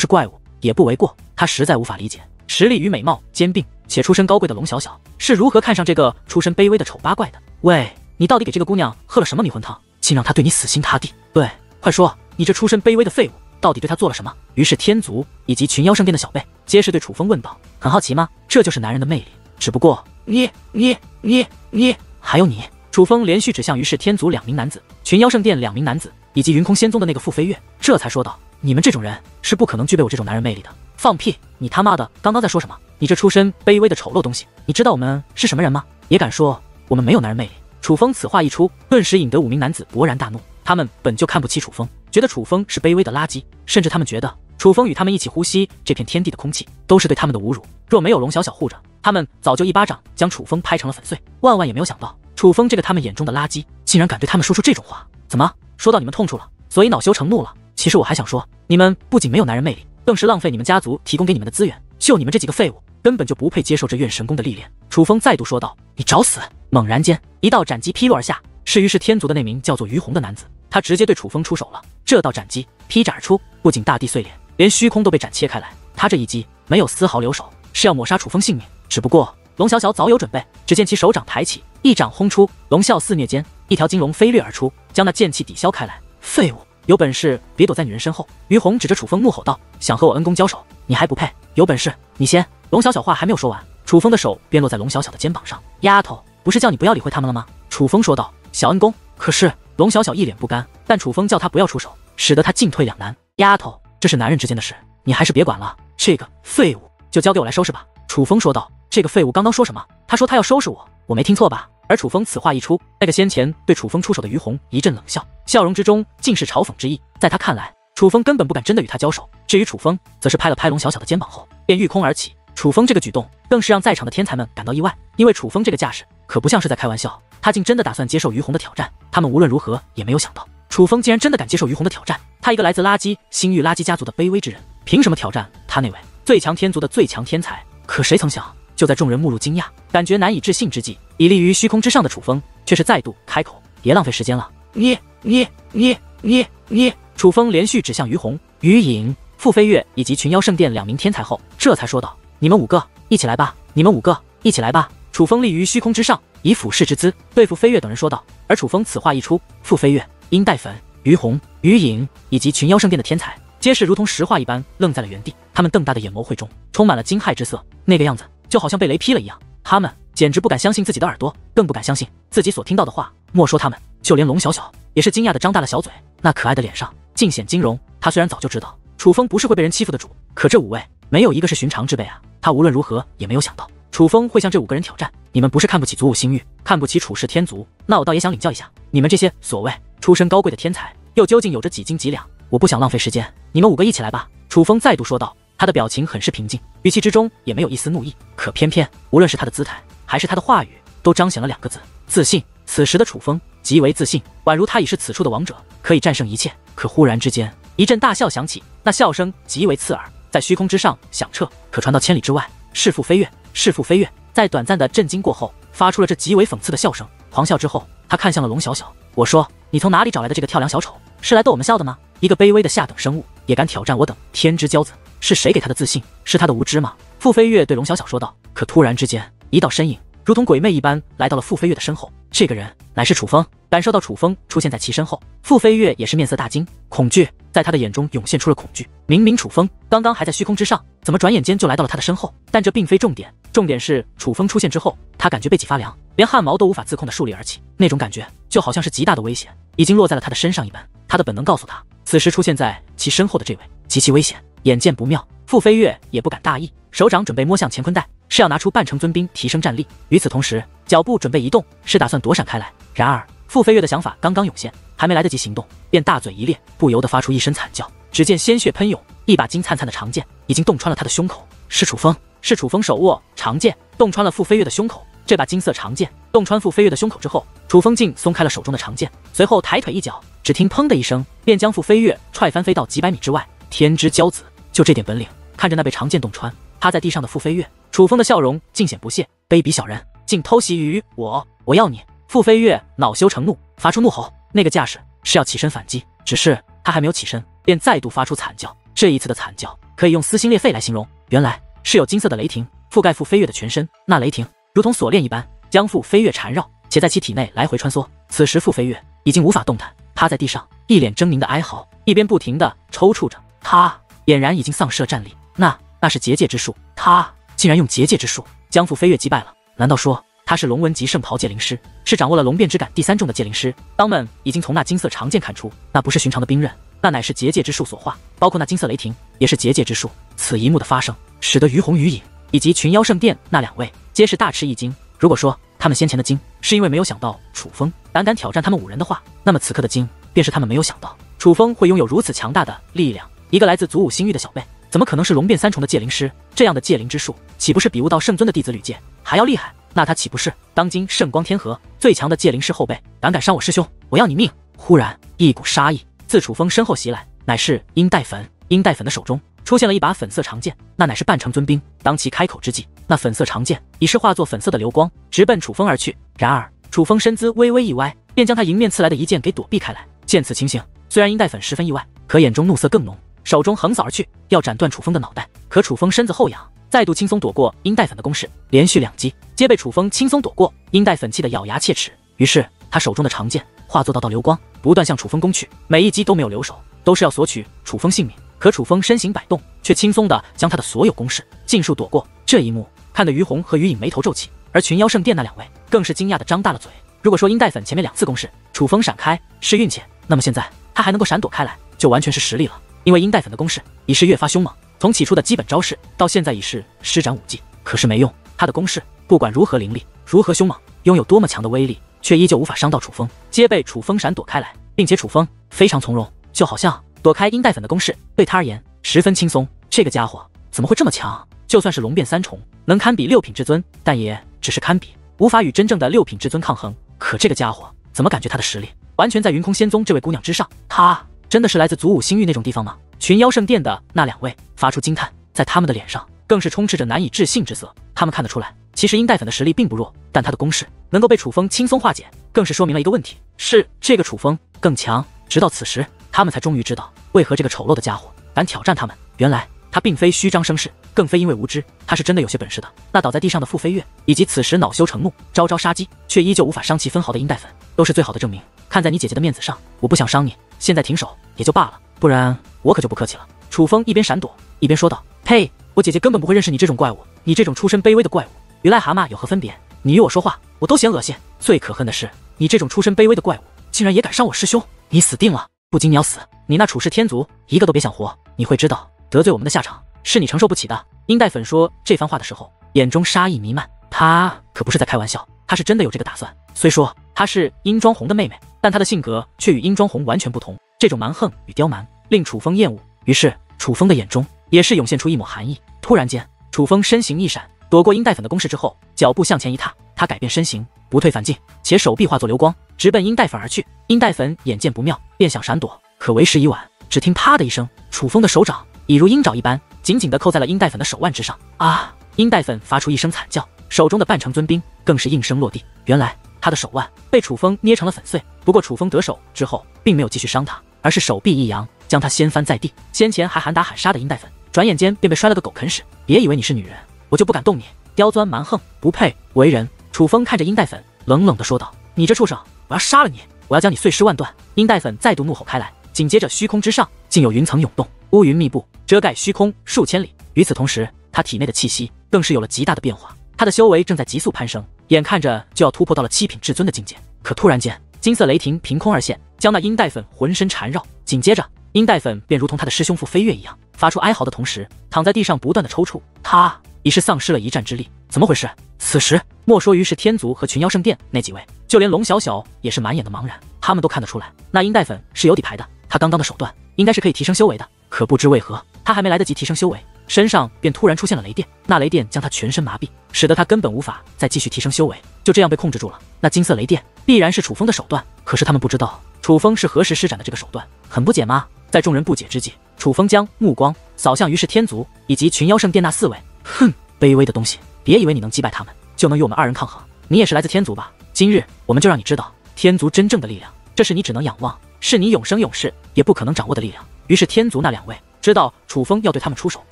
是怪物也不为过。他实在无法理解，实力与美貌兼并且出身高贵的龙小小，是如何看上这个出身卑微的丑八怪的。喂，你到底给这个姑娘喝了什么迷魂汤，竟让她对你死心塌地？对，快说，你这出身卑微的废物，到底对她做了什么？于是天族以及群妖圣殿的小辈，皆是对楚风问道：“很好奇吗？这就是男人的魅力。只不过你、你、你、你，还有你。”楚风连续指向于是天族两名男子、群妖圣殿两名男子以及云空仙宗的那个傅飞月，这才说道：“你们这种人是不可能具备我这种男人魅力的。”放屁！你他妈的刚刚在说什么？你这出身卑微的丑陋东西，你知道我们是什么人吗？也敢说我们没有男人魅力？楚风此话一出，顿时引得五名男子勃然大怒。他们本就看不起楚风，觉得楚风是卑微的垃圾，甚至他们觉得楚风与他们一起呼吸这片天地的空气，都是对他们的侮辱。若没有龙小小护着，他们早就一巴掌将楚风拍成了粉碎。万万也没有想到。楚风这个他们眼中的垃圾，竟然敢对他们说出这种话，怎么说到你们痛处了？所以恼羞成怒了。其实我还想说，你们不仅没有男人魅力，更是浪费你们家族提供给你们的资源。就你们这几个废物，根本就不配接受这怨神功的历练。楚风再度说道：“你找死！”猛然间，一道斩击劈落而下，是于是天族的那名叫做于红的男子，他直接对楚风出手了。这道斩击劈斩而出，不仅大地碎裂，连虚空都被斩切开来。他这一击没有丝毫留手，是要抹杀楚风性命。只不过龙小小早有准备，只见其手掌抬起。一掌轰出，龙啸肆虐间，一条金龙飞掠而出，将那剑气抵消开来。废物，有本事别躲在女人身后！于红指着楚风怒吼道：“想和我恩公交手，你还不配！有本事你先！”龙小小话还没有说完，楚风的手便落在龙小小的肩膀上。丫头，不是叫你不要理会他们了吗？楚风说道。小恩公，可是龙小小一脸不甘，但楚风叫他不要出手，使得他进退两难。丫头，这是男人之间的事，你还是别管了。这个废物就交给我来收拾吧。楚风说道。这个废物刚刚说什么？他说他要收拾我。我没听错吧？而楚风此话一出，那个先前对楚风出手的于红一阵冷笑，笑容之中尽是嘲讽之意。在他看来，楚风根本不敢真的与他交手。至于楚风，则是拍了拍龙小小的肩膀后，便御空而起。楚风这个举动更是让在场的天才们感到意外，因为楚风这个架势可不像是在开玩笑，他竟真的打算接受于红的挑战。他们无论如何也没有想到，楚风竟然真的敢接受于红的挑战。他一个来自垃圾星域垃圾家族的卑微之人，凭什么挑战他那位最强天族的最强天才？可谁曾想？就在众人目露惊讶、感觉难以置信之际，屹立于虚空之上的楚风却是再度开口：“别浪费时间了，你、你、你、你、你！”楚风连续指向于红、于影、傅飞跃以及群妖圣殿两名天才后，这才说道：“你们五个一起来吧！你们五个一起来吧！”楚风立于虚空之上，以俯视之姿对付飞跃等人说道。而楚风此话一出，傅飞跃、殷代粉、于红、于影以及群妖圣殿的天才，皆是如同石化一般愣在了原地。他们瞪大的眼眸会中充满了惊骇之色，那个样子。就好像被雷劈了一样，他们简直不敢相信自己的耳朵，更不敢相信自己所听到的话。莫说他们，就连龙小小也是惊讶的张大了小嘴，那可爱的脸上尽显惊容。他虽然早就知道楚风不是会被人欺负的主，可这五位没有一个是寻常之辈啊！他无论如何也没有想到楚风会向这五个人挑战。你们不是看不起祖武星域，看不起楚氏天族，那我倒也想领教一下，你们这些所谓出身高贵的天才，又究竟有着几斤几两？我不想浪费时间，你们五个一起来吧！楚风再度说道。他的表情很是平静，语气之中也没有一丝怒意。可偏偏，无论是他的姿态，还是他的话语，都彰显了两个字：自信。此时的楚风极为自信，宛如他已是此处的王者，可以战胜一切。可忽然之间，一阵大笑响起，那笑声极为刺耳，在虚空之上响彻，可传到千里之外。弑父飞跃，弑父飞跃，在短暂的震惊过后，发出了这极为讽刺的笑声。狂笑之后，他看向了龙小小，我说：“你从哪里找来的这个跳梁小丑？是来逗我们笑的吗？一个卑微的下等生物，也敢挑战我等天之骄子？”是谁给他的自信？是他的无知吗？傅飞跃对龙小小说道。可突然之间，一道身影如同鬼魅一般来到了傅飞跃的身后。这个人乃是楚风。感受到楚风出现在其身后，傅飞跃也是面色大惊，恐惧在他的眼中涌现出了恐惧。明明楚风刚刚还在虚空之上，怎么转眼间就来到了他的身后？但这并非重点，重点是楚风出现之后，他感觉背脊发凉，连汗毛都无法自控的竖立而起。那种感觉就好像是极大的危险已经落在了他的身上一般。他的本能告诉他，此时出现在其身后的这位极其危险。眼见不妙，傅飞跃也不敢大意，手掌准备摸向乾坤袋，是要拿出半成尊兵提升战力。与此同时，脚步准备移动，是打算躲闪开来。然而，傅飞跃的想法刚刚涌现，还没来得及行动，便大嘴一裂，不由得发出一声惨叫。只见鲜血喷涌，一把金灿灿的长剑已经洞穿了他的胸口。是楚风，是楚风手握长剑，洞穿了傅飞跃的胸口。这把金色长剑洞穿傅飞跃的胸口之后，楚风竟松开了手中的长剑，随后抬腿一脚，只听砰的一声，便将傅飞跃踹翻，飞到几百米之外。天之骄子。就这点本领，看着那被长剑洞穿，趴在地上的傅飞跃。楚风的笑容尽显不屑，卑鄙小人，竟偷袭于我！我要你！傅飞跃恼羞成怒，发出怒吼，那个架势是要起身。反击，只是他还没有起身，便再度发出惨叫。这一次的惨叫可以用撕心裂肺来形容，原来是有金色的雷霆覆盖傅飞跃的全身，那雷霆如同锁链一般，将傅飞跃缠绕，且在其体内来回穿梭。此时傅飞跃已经无法动弹，趴在地上，一脸狰狞的哀嚎，一边不停的抽搐着。他俨然已经丧失了战力，那那是结界之术，他。竟然用结界之术将傅飞跃击败了？难道说他是龙纹级圣袍界灵师，是掌握了龙变之感第三重的界灵师？当们已经从那金色长剑看出，那不是寻常的兵刃，那乃是结界之术所化。包括那金色雷霆，也是结界之术。此一幕的发生，使得于红、于影以及群妖圣殿那两位皆是大吃一惊。如果说他们先前的惊是因为没有想到楚风胆敢挑战他们五人的话，那么此刻的惊便是他们没有想到楚风会拥有如此强大的力量。一个来自祖武星域的小辈。怎么可能是龙变三重的界灵师？这样的界灵之术，岂不是比悟道圣尊的弟子吕剑还要厉害？那他岂不是当今圣光天河最强的界灵师后辈？胆敢伤我师兄，我要你命！忽然，一股杀意自楚风身后袭来，乃是殷代粉。殷代粉的手中出现了一把粉色长剑，那乃是半成尊兵。当其开口之际，那粉色长剑已是化作粉色的流光，直奔楚风而去。然而，楚风身姿微微一歪，便将他迎面刺来的一剑给躲避开来。见此情形，虽然殷代粉十分意外，可眼中怒色更浓。手中横扫而去，要斩断楚风的脑袋。可楚风身子后仰，再度轻松躲过殷代粉的攻势，连续两击皆被楚风轻松躲过。殷代粉气得咬牙切齿，于是他手中的长剑化作道道流光，不断向楚风攻去，每一击都没有留手，都是要索取楚风性命。可楚风身形摆动，却轻松的将他的所有攻势尽数躲过。这一幕看得于红和于影眉头皱起，而群妖圣殿那两位更是惊讶的张大了嘴。如果说殷代粉前面两次攻势楚风闪开是运气，那么现在他还能够闪躲开来，就完全是实力了。因为殷代粉的攻势已是越发凶猛，从起初的基本招式到现在已是施展武技，可是没用。他的攻势不管如何凌厉，如何凶猛，拥有多么强的威力，却依旧无法伤到楚风，皆被楚风闪躲开来，并且楚风非常从容，就好像躲开殷代粉的攻势对他而言十分轻松。这个家伙怎么会这么强？就算是龙变三重，能堪比六品至尊，但也只是堪比，无法与真正的六品至尊抗衡。可这个家伙怎么感觉他的实力完全在云空仙宗这位姑娘之上？他。真的是来自祖武星域那种地方吗？群妖圣殿的那两位发出惊叹，在他们的脸上更是充斥着难以置信之色。他们看得出来，其实殷代粉的实力并不弱，但他的攻势能够被楚风轻松化解，更是说明了一个问题：是这个楚风更强。直到此时，他们才终于知道为何这个丑陋的家伙敢挑战他们。原来他并非虚张声势，更非因为无知，他是真的有些本事的。那倒在地上的傅飞跃，以及此时恼羞成怒、招招杀机却依旧无法伤其分毫的殷代粉，都是最好的证明。看在你姐姐的面子上，我不想伤你。现在停手也就罢了，不然我可就不客气了。楚风一边闪躲一边说道：“呸！我姐姐根本不会认识你这种怪物，你这种出身卑微的怪物，与癞蛤蟆有何分别？你与我说话，我都嫌恶心。最可恨的是，你这种出身卑微的怪物，竟然也敢伤我师兄！你死定了！不仅你要死，你那楚氏天族一个都别想活！你会知道，得罪我们的下场是你承受不起的。”殷代粉说这番话的时候，眼中杀意弥漫。他可不是在开玩笑，他是真的有这个打算。虽说她是殷庄红的妹妹。但他的性格却与殷庄红完全不同，这种蛮横与刁蛮令楚风厌恶。于是楚风的眼中也是涌现出一抹寒意。突然间，楚风身形一闪，躲过殷代粉的攻势之后，脚步向前一踏，他改变身形，不退反进，且手臂化作流光，直奔殷代粉而去。殷代粉眼见不妙，便想闪躲，可为时已晚。只听啪的一声，楚风的手掌已如鹰爪一般，紧紧地扣在了殷代粉的手腕之上。啊！殷代粉发出一声惨叫，手中的半成尊兵更是应声落地。原来。他的手腕被楚风捏成了粉碎，不过楚风得手之后，并没有继续伤他，而是手臂一扬，将他掀翻在地。先前还喊打喊杀的殷代粉，转眼间便被摔了个狗啃屎。别以为你是女人，我就不敢动你，刁钻蛮横，不配为人。楚风看着殷代粉，冷冷的说道：“你这畜生，我要杀了你，我要将你碎尸万段！”殷代粉再度怒吼开来，紧接着虚空之上竟有云层涌动，乌云密布，遮盖虚空数千里。与此同时，他体内的气息更是有了极大的变化。他的修为正在急速攀升，眼看着就要突破到了七品至尊的境界。可突然间，金色雷霆凭空而现，将那殷代粉浑身缠绕。紧接着，殷代粉便如同他的师兄傅飞跃一样，发出哀嚎的同时，躺在地上不断的抽搐。他已是丧失了一战之力，怎么回事？此时，莫说于是天族和群妖圣殿那几位，就连龙小小也是满眼的茫然。他们都看得出来，那殷代粉是有底牌的。他刚刚的手段应该是可以提升修为的，可不知为何，他还没来得及提升修为。身上便突然出现了雷电，那雷电将他全身麻痹，使得他根本无法再继续提升修为，就这样被控制住了。那金色雷电必然是楚风的手段，可是他们不知道楚风是何时施展的这个手段，很不解吗？在众人不解之际，楚风将目光扫向于是天族以及群妖圣殿那四位，哼，卑微的东西，别以为你能击败他们，就能与我们二人抗衡。你也是来自天族吧？今日我们就让你知道天族真正的力量，这是你只能仰望，是你永生永世也不可能掌握的力量。于是天族那两位知道楚风要对他们出手，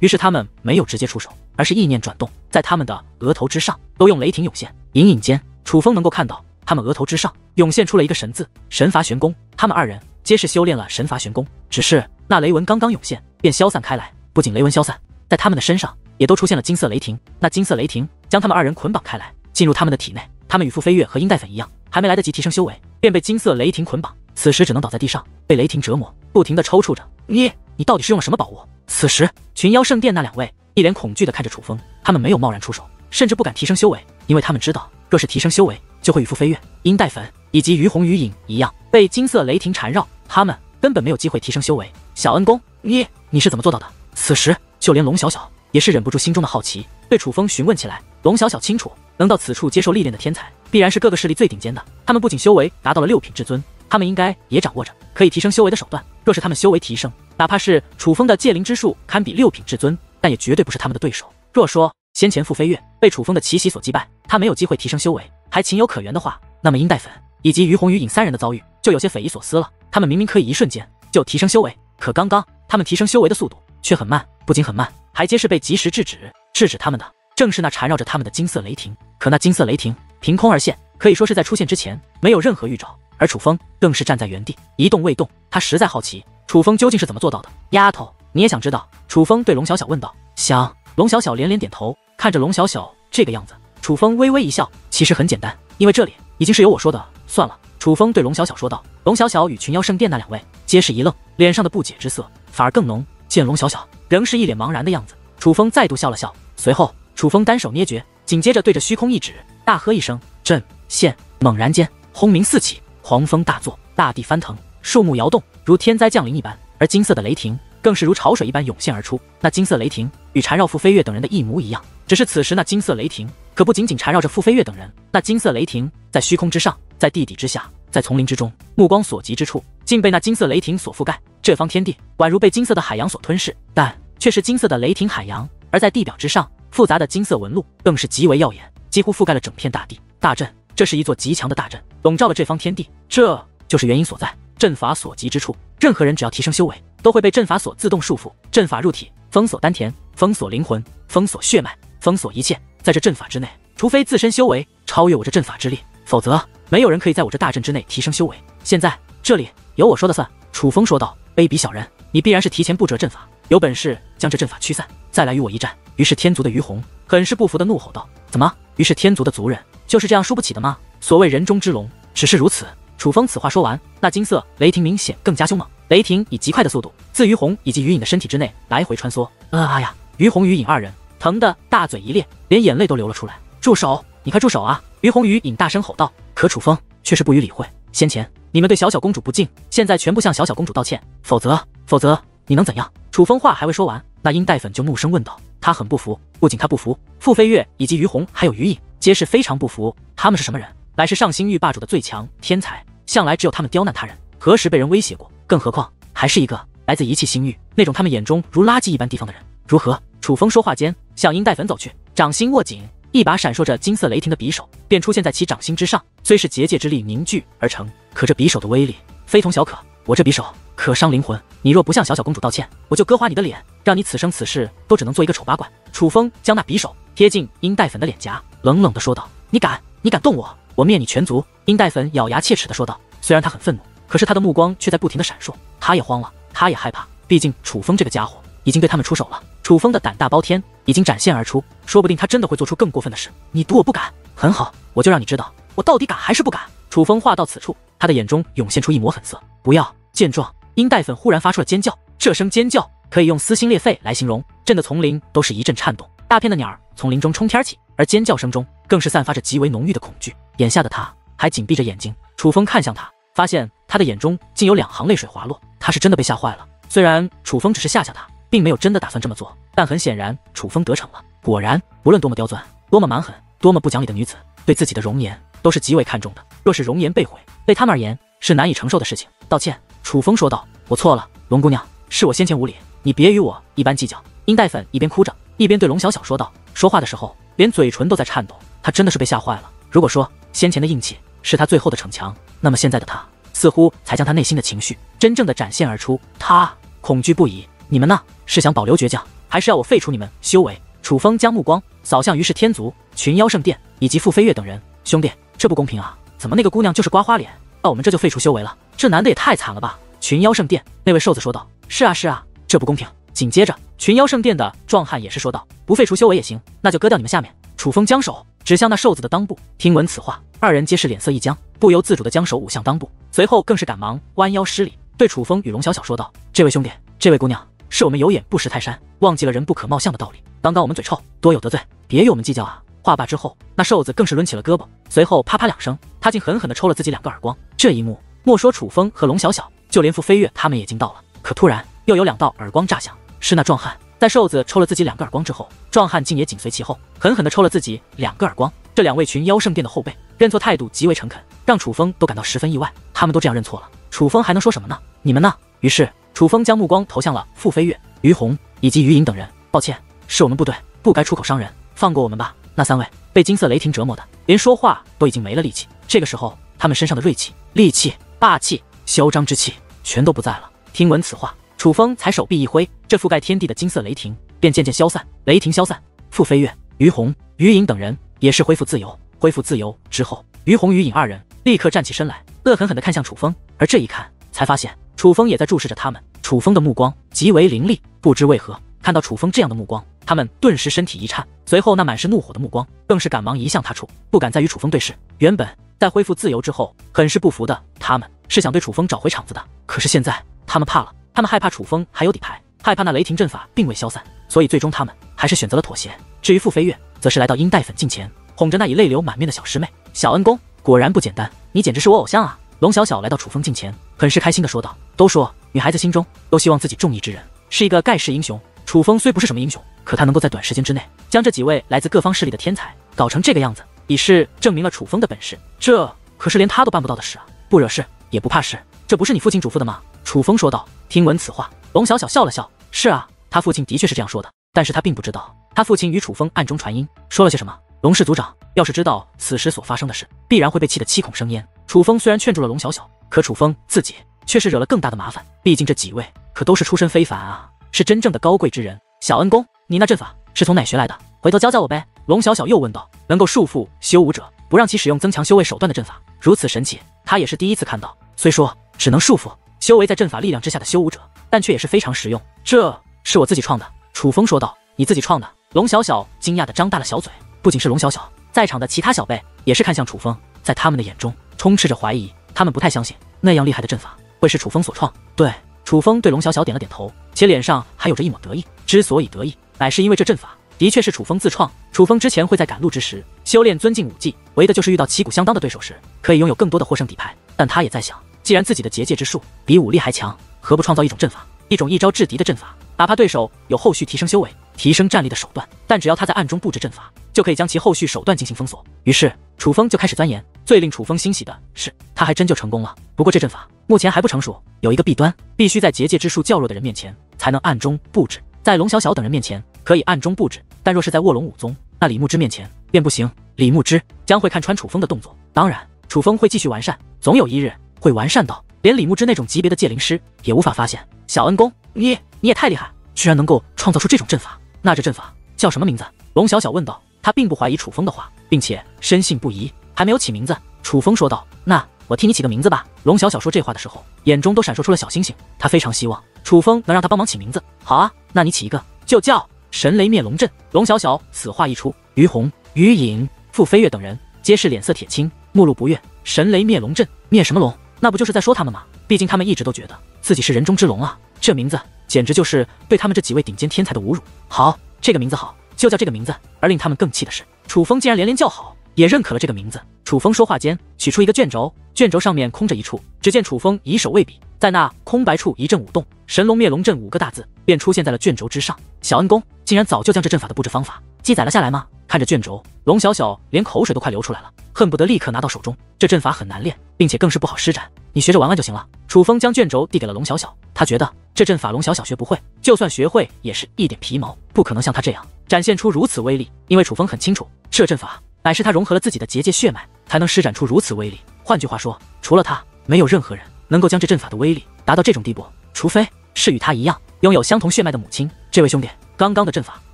于是他们没有直接出手，而是意念转动，在他们的额头之上都用雷霆涌现。隐隐间，楚风能够看到他们额头之上涌现出了一个神字——神罚玄功。他们二人皆是修炼了神罚玄功，只是那雷纹刚刚涌现便消散开来。不仅雷纹消散，在他们的身上也都出现了金色雷霆。那金色雷霆将他们二人捆绑开来，进入他们的体内。他们与傅飞跃和殷黛粉一样，还没来得及提升修为，便被金色雷霆捆绑，此时只能倒在地上，被雷霆折磨，不停的抽搐着。你，你到底是用了什么宝物？此时群妖圣殿那两位一脸恐惧的看着楚风，他们没有贸然出手，甚至不敢提升修为，因为他们知道，若是提升修为，就会与傅飞跃、殷黛粉以及于红于影一样，被金色雷霆缠绕，他们根本没有机会提升修为。小恩公，你你是怎么做到的？此时就连龙小小也是忍不住心中的好奇，对楚风询问起来。龙小小清楚。能到此处接受历练的天才，必然是各个势力最顶尖的。他们不仅修为达到了六品至尊，他们应该也掌握着可以提升修为的手段。若是他们修为提升，哪怕是楚风的界灵之术堪比六品至尊，但也绝对不是他们的对手。若说先前傅飞跃被楚风的奇袭所击败，他没有机会提升修为，还情有可原的话，那么殷代粉以及于红于影三人的遭遇就有些匪夷所思了。他们明明可以一瞬间就提升修为，可刚刚他们提升修为的速度却很慢，不仅很慢，还皆是被及时制止。制止他们的。正是那缠绕着他们的金色雷霆，可那金色雷霆凭空而现，可以说是在出现之前没有任何预兆，而楚风更是站在原地一动未动。他实在好奇，楚风究竟是怎么做到的？丫头，你也想知道？楚风对龙小小问道。想。龙小小连连点头，看着龙小小这个样子，楚风微微一笑。其实很简单，因为这里已经是由我说的算了。楚风对龙小小说道。龙小小与群妖圣殿那两位皆是一愣，脸上的不解之色反而更浓。见龙小小仍是一脸茫然的样子，楚风再度笑了笑，随后。楚风单手捏诀，紧接着对着虚空一指，大喝一声：“震！”现，猛然间，轰鸣四起，狂风大作，大地翻腾，树木摇动，如天灾降临一般。而金色的雷霆更是如潮水一般涌现而出。那金色雷霆与缠绕傅飞跃等人的一模一样，只是此时那金色雷霆可不仅仅缠绕着傅飞跃等人，那金色雷霆在虚空之上，在地底之下，在丛林之中，目光所及之处，竟被那金色雷霆所覆盖。这方天地宛如被金色的海洋所吞噬，但却是金色的雷霆海洋。而在地表之上。复杂的金色纹路更是极为耀眼，几乎覆盖了整片大地。大阵，这是一座极强的大阵，笼罩了这方天地。这就是原因所在。阵法所及之处，任何人只要提升修为，都会被阵法所自动束缚。阵法入体，封锁丹田，封锁灵魂，封锁血脉，封锁一切。在这阵法之内，除非自身修为超越我这阵法之力，否则没有人可以在我这大阵之内提升修为。现在这里由我说的算。楚风说道：“卑鄙小人，你必然是提前布置阵法，有本事将这阵法驱散，再来与我一战。”于是天族的于红很是不服的怒吼道：“怎么？于是天族的族人就是这样输不起的吗？所谓人中之龙，只是如此。”楚风此话说完，那金色雷霆明显更加凶猛，雷霆以极快的速度自于红以及于影的身体之内来回穿梭。啊呀！于红、于影二人疼得大嘴一裂，连眼泪都流了出来。住手！你快住手啊！于红、于影大声吼道。可楚风却是不予理会。先前你们对小小公主不敬，现在全部向小小公主道歉，否则，否则你能怎样？楚风话还未说完，那殷黛粉就怒声问道。他很不服，不仅他不服，傅飞跃以及于红还有于影皆是非常不服。他们是什么人？乃是上星域霸主的最强天才，向来只有他们刁难他人，何时被人威胁过？更何况还是一个来自一弃星域那种他们眼中如垃圾一般地方的人。如何？楚风说话间向殷黛粉走去，掌心握紧，一把闪烁着金色雷霆的匕首便出现在其掌心之上。虽是结界之力凝聚而成，可这匕首的威力非同小可。我这匕首可伤灵魂，你若不向小小公主道歉，我就割花你的脸。让你此生此世都只能做一个丑八怪。楚风将那匕首贴近殷黛粉的脸颊，冷冷的说道：“你敢，你敢动我，我灭你全族！”殷黛粉咬牙切齿的说道。虽然她很愤怒，可是她的目光却在不停的闪烁。她也慌了，她也害怕。毕竟楚风这个家伙已经对他们出手了。楚风的胆大包天已经展现而出，说不定他真的会做出更过分的事。你赌我不敢，很好，我就让你知道我到底敢还是不敢。楚风话到此处，他的眼中涌现出一抹狠色。不要！见状，殷黛粉忽然发出了尖叫，这声尖叫。可以用撕心裂肺来形容，震的丛林都是一阵颤动，大片的鸟儿从林中冲天起，而尖叫声中更是散发着极为浓郁的恐惧。眼下的他还紧闭着眼睛，楚风看向他，发现他的眼中竟有两行泪水滑落，他是真的被吓坏了。虽然楚风只是吓吓他，并没有真的打算这么做，但很显然楚风得逞了。果然，不论多么刁钻、多么蛮横、多么不讲理的女子，对自己的容颜都是极为看重的。若是容颜被毁，对他们而言是难以承受的事情。道歉，楚风说道：“我错了，龙姑娘，是我先前无礼。”你别与我一般计较。殷黛粉一边哭着，一边对龙小小说道。说话的时候，连嘴唇都在颤抖。他真的是被吓坏了。如果说先前的硬气是他最后的逞强，那么现在的他似乎才将他内心的情绪真正的展现而出。他恐惧不已。你们呢？是想保留倔强，还是要我废除你们修为？楚风将目光扫向于是天族、群妖圣殿以及傅飞跃等人。兄弟，这不公平啊！怎么那个姑娘就是刮花脸，那我们这就废除修为了？这男的也太惨了吧！群妖圣殿那位瘦子说道：“是啊，是啊，这不公平。”紧接着，群妖圣殿的壮汉也是说道：“不废除修为也行，那就割掉你们下面。”楚风将手指向那瘦子的裆部，听闻此话，二人皆是脸色一僵，不由自主的将手捂向裆部，随后更是赶忙弯腰施礼，对楚风与龙小小说道：“这位兄弟，这位姑娘，是我们有眼不识泰山，忘记了人不可貌相的道理。刚刚我们嘴臭，多有得罪，别与我们计较啊！”话罢之后，那瘦子更是抡起了胳膊，随后啪啪两声，他竟狠狠地抽了自己两个耳光。这一幕，莫说楚风和龙小小，就连傅飞跃他们也惊到了。可突然又有两道耳光炸响，是那壮汉。在瘦子抽了自己两个耳光之后，壮汉竟也紧随其后，狠狠地抽了自己两个耳光。这两位群妖圣殿的后辈认错态度极为诚恳，让楚风都感到十分意外。他们都这样认错了，楚风还能说什么呢？你们呢？于是楚风将目光投向了傅飞跃、于红以及于颖等人。抱歉，是我们不对，不该出口伤人，放过我们吧。那三位被金色雷霆折磨的，连说话都已经没了力气。这个时候，他们身上的锐气、戾气、霸气、嚣张之气全都不在了。听闻此话。楚风才手臂一挥，这覆盖天地的金色雷霆便渐渐消散。雷霆消散，傅飞跃、于红、于影等人也是恢复自由。恢复自由之后，于红、于影二人立刻站起身来，恶狠狠地看向楚风。而这一看，才发现楚风也在注视着他们。楚风的目光极为凌厉，不知为何，看到楚风这样的目光，他们顿时身体一颤。随后，那满是怒火的目光更是赶忙移向他处，不敢再与楚风对视。原本在恢复自由之后，很是不服的他们，是想对楚风找回场子的。可是现在，他们怕了。他们害怕楚风还有底牌，害怕那雷霆阵法并未消散，所以最终他们还是选择了妥协。至于傅飞跃，则是来到英黛粉近前，哄着那已泪流满面的小师妹。小恩公果然不简单，你简直是我偶像啊！龙小小来到楚风近前，很是开心的说道：“都说女孩子心中都希望自己中意之人是一个盖世英雄。楚风虽不是什么英雄，可他能够在短时间之内将这几位来自各方势力的天才搞成这个样子，已是证明了楚风的本事。这可是连他都办不到的事啊！不惹事也不怕事，这不是你父亲嘱咐的吗？”楚风说道。听闻此话，龙小小笑了笑。是啊，他父亲的确是这样说的，但是他并不知道，他父亲与楚风暗中传音，说了些什么。龙氏族长要是知道此时所发生的事，必然会被气得七孔生烟。楚风虽然劝住了龙小小，可楚风自己却是惹了更大的麻烦。毕竟这几位可都是出身非凡啊，是真正的高贵之人。小恩公，你那阵法是从哪学来的？回头教教我呗。龙小小又问道。能够束缚修武者，不让其使用增强修为手段的阵法，如此神奇，他也是第一次看到。虽说只能束缚。修为在阵法力量之下的修武者，但却也是非常实用。这是我自己创的。”楚风说道。“你自己创的？”龙小小惊讶的张大了小嘴。不仅是龙小小，在场的其他小辈也是看向楚风，在他们的眼中充斥着怀疑。他们不太相信那样厉害的阵法会是楚风所创。对，楚风对龙小小点了点头，且脸上还有着一抹得意。之所以得意，乃是因为这阵法的确是楚风自创。楚风之前会在赶路之时修炼尊敬武技，为的就是遇到旗鼓相当的对手时，可以拥有更多的获胜底牌。但他也在想。既然自己的结界之术比武力还强，何不创造一种阵法，一种一招制敌的阵法？哪怕对手有后续提升修为、提升战力的手段，但只要他在暗中布置阵法，就可以将其后续手段进行封锁。于是楚风就开始钻研。最令楚风欣喜的是，他还真就成功了。不过这阵法目前还不成熟，有一个弊端，必须在结界之术较弱的人面前才能暗中布置。在龙小小等人面前可以暗中布置，但若是在卧龙武宗，那李牧之面前便不行。李牧之将会看穿楚风的动作，当然楚风会继续完善，总有一日。会完善到连李牧之那种级别的界灵师也无法发现。小恩公，你你也太厉害，居然能够创造出这种阵法。那这阵法叫什么名字？龙小小问道。他并不怀疑楚风的话，并且深信不疑。还没有起名字，楚风说道。那我替你起个名字吧。龙小小说这话的时候，眼中都闪烁出了小星星。他非常希望楚风能让他帮忙起名字。好啊，那你起一个，就叫神雷灭龙阵。龙小小此话一出，于红、于隐、傅飞跃等人皆是脸色铁青，目露不悦。神雷灭龙阵，灭什么龙？那不就是在说他们吗？毕竟他们一直都觉得自己是人中之龙啊，这名字简直就是对他们这几位顶尖天才的侮辱。好，这个名字好，就叫这个名字。而令他们更气的是，楚风竟然连连叫好，也认可了这个名字。楚风说话间，取出一个卷轴，卷轴上面空着一处，只见楚风以手为笔，在那空白处一阵舞动，“神龙灭龙阵”五个大字便出现在了卷轴之上。小恩公竟然早就将这阵法的布置方法记载了下来吗？看着卷轴，龙小小连口水都快流出来了，恨不得立刻拿到手中。这阵法很难练，并且更是不好施展，你学着玩玩就行了。楚风将卷轴递给了龙小小，他觉得这阵法龙小小学不会，就算学会也是一点皮毛，不可能像他这样展现出如此威力，因为楚风很清楚，这阵法乃是他融合了自己的结界血脉，才能施展出如此威力。换句话说，除了他，没有任何人能够将这阵法的威力达到这种地步，除非是与他一样拥有相同血脉的母亲。这位兄弟，刚刚的阵法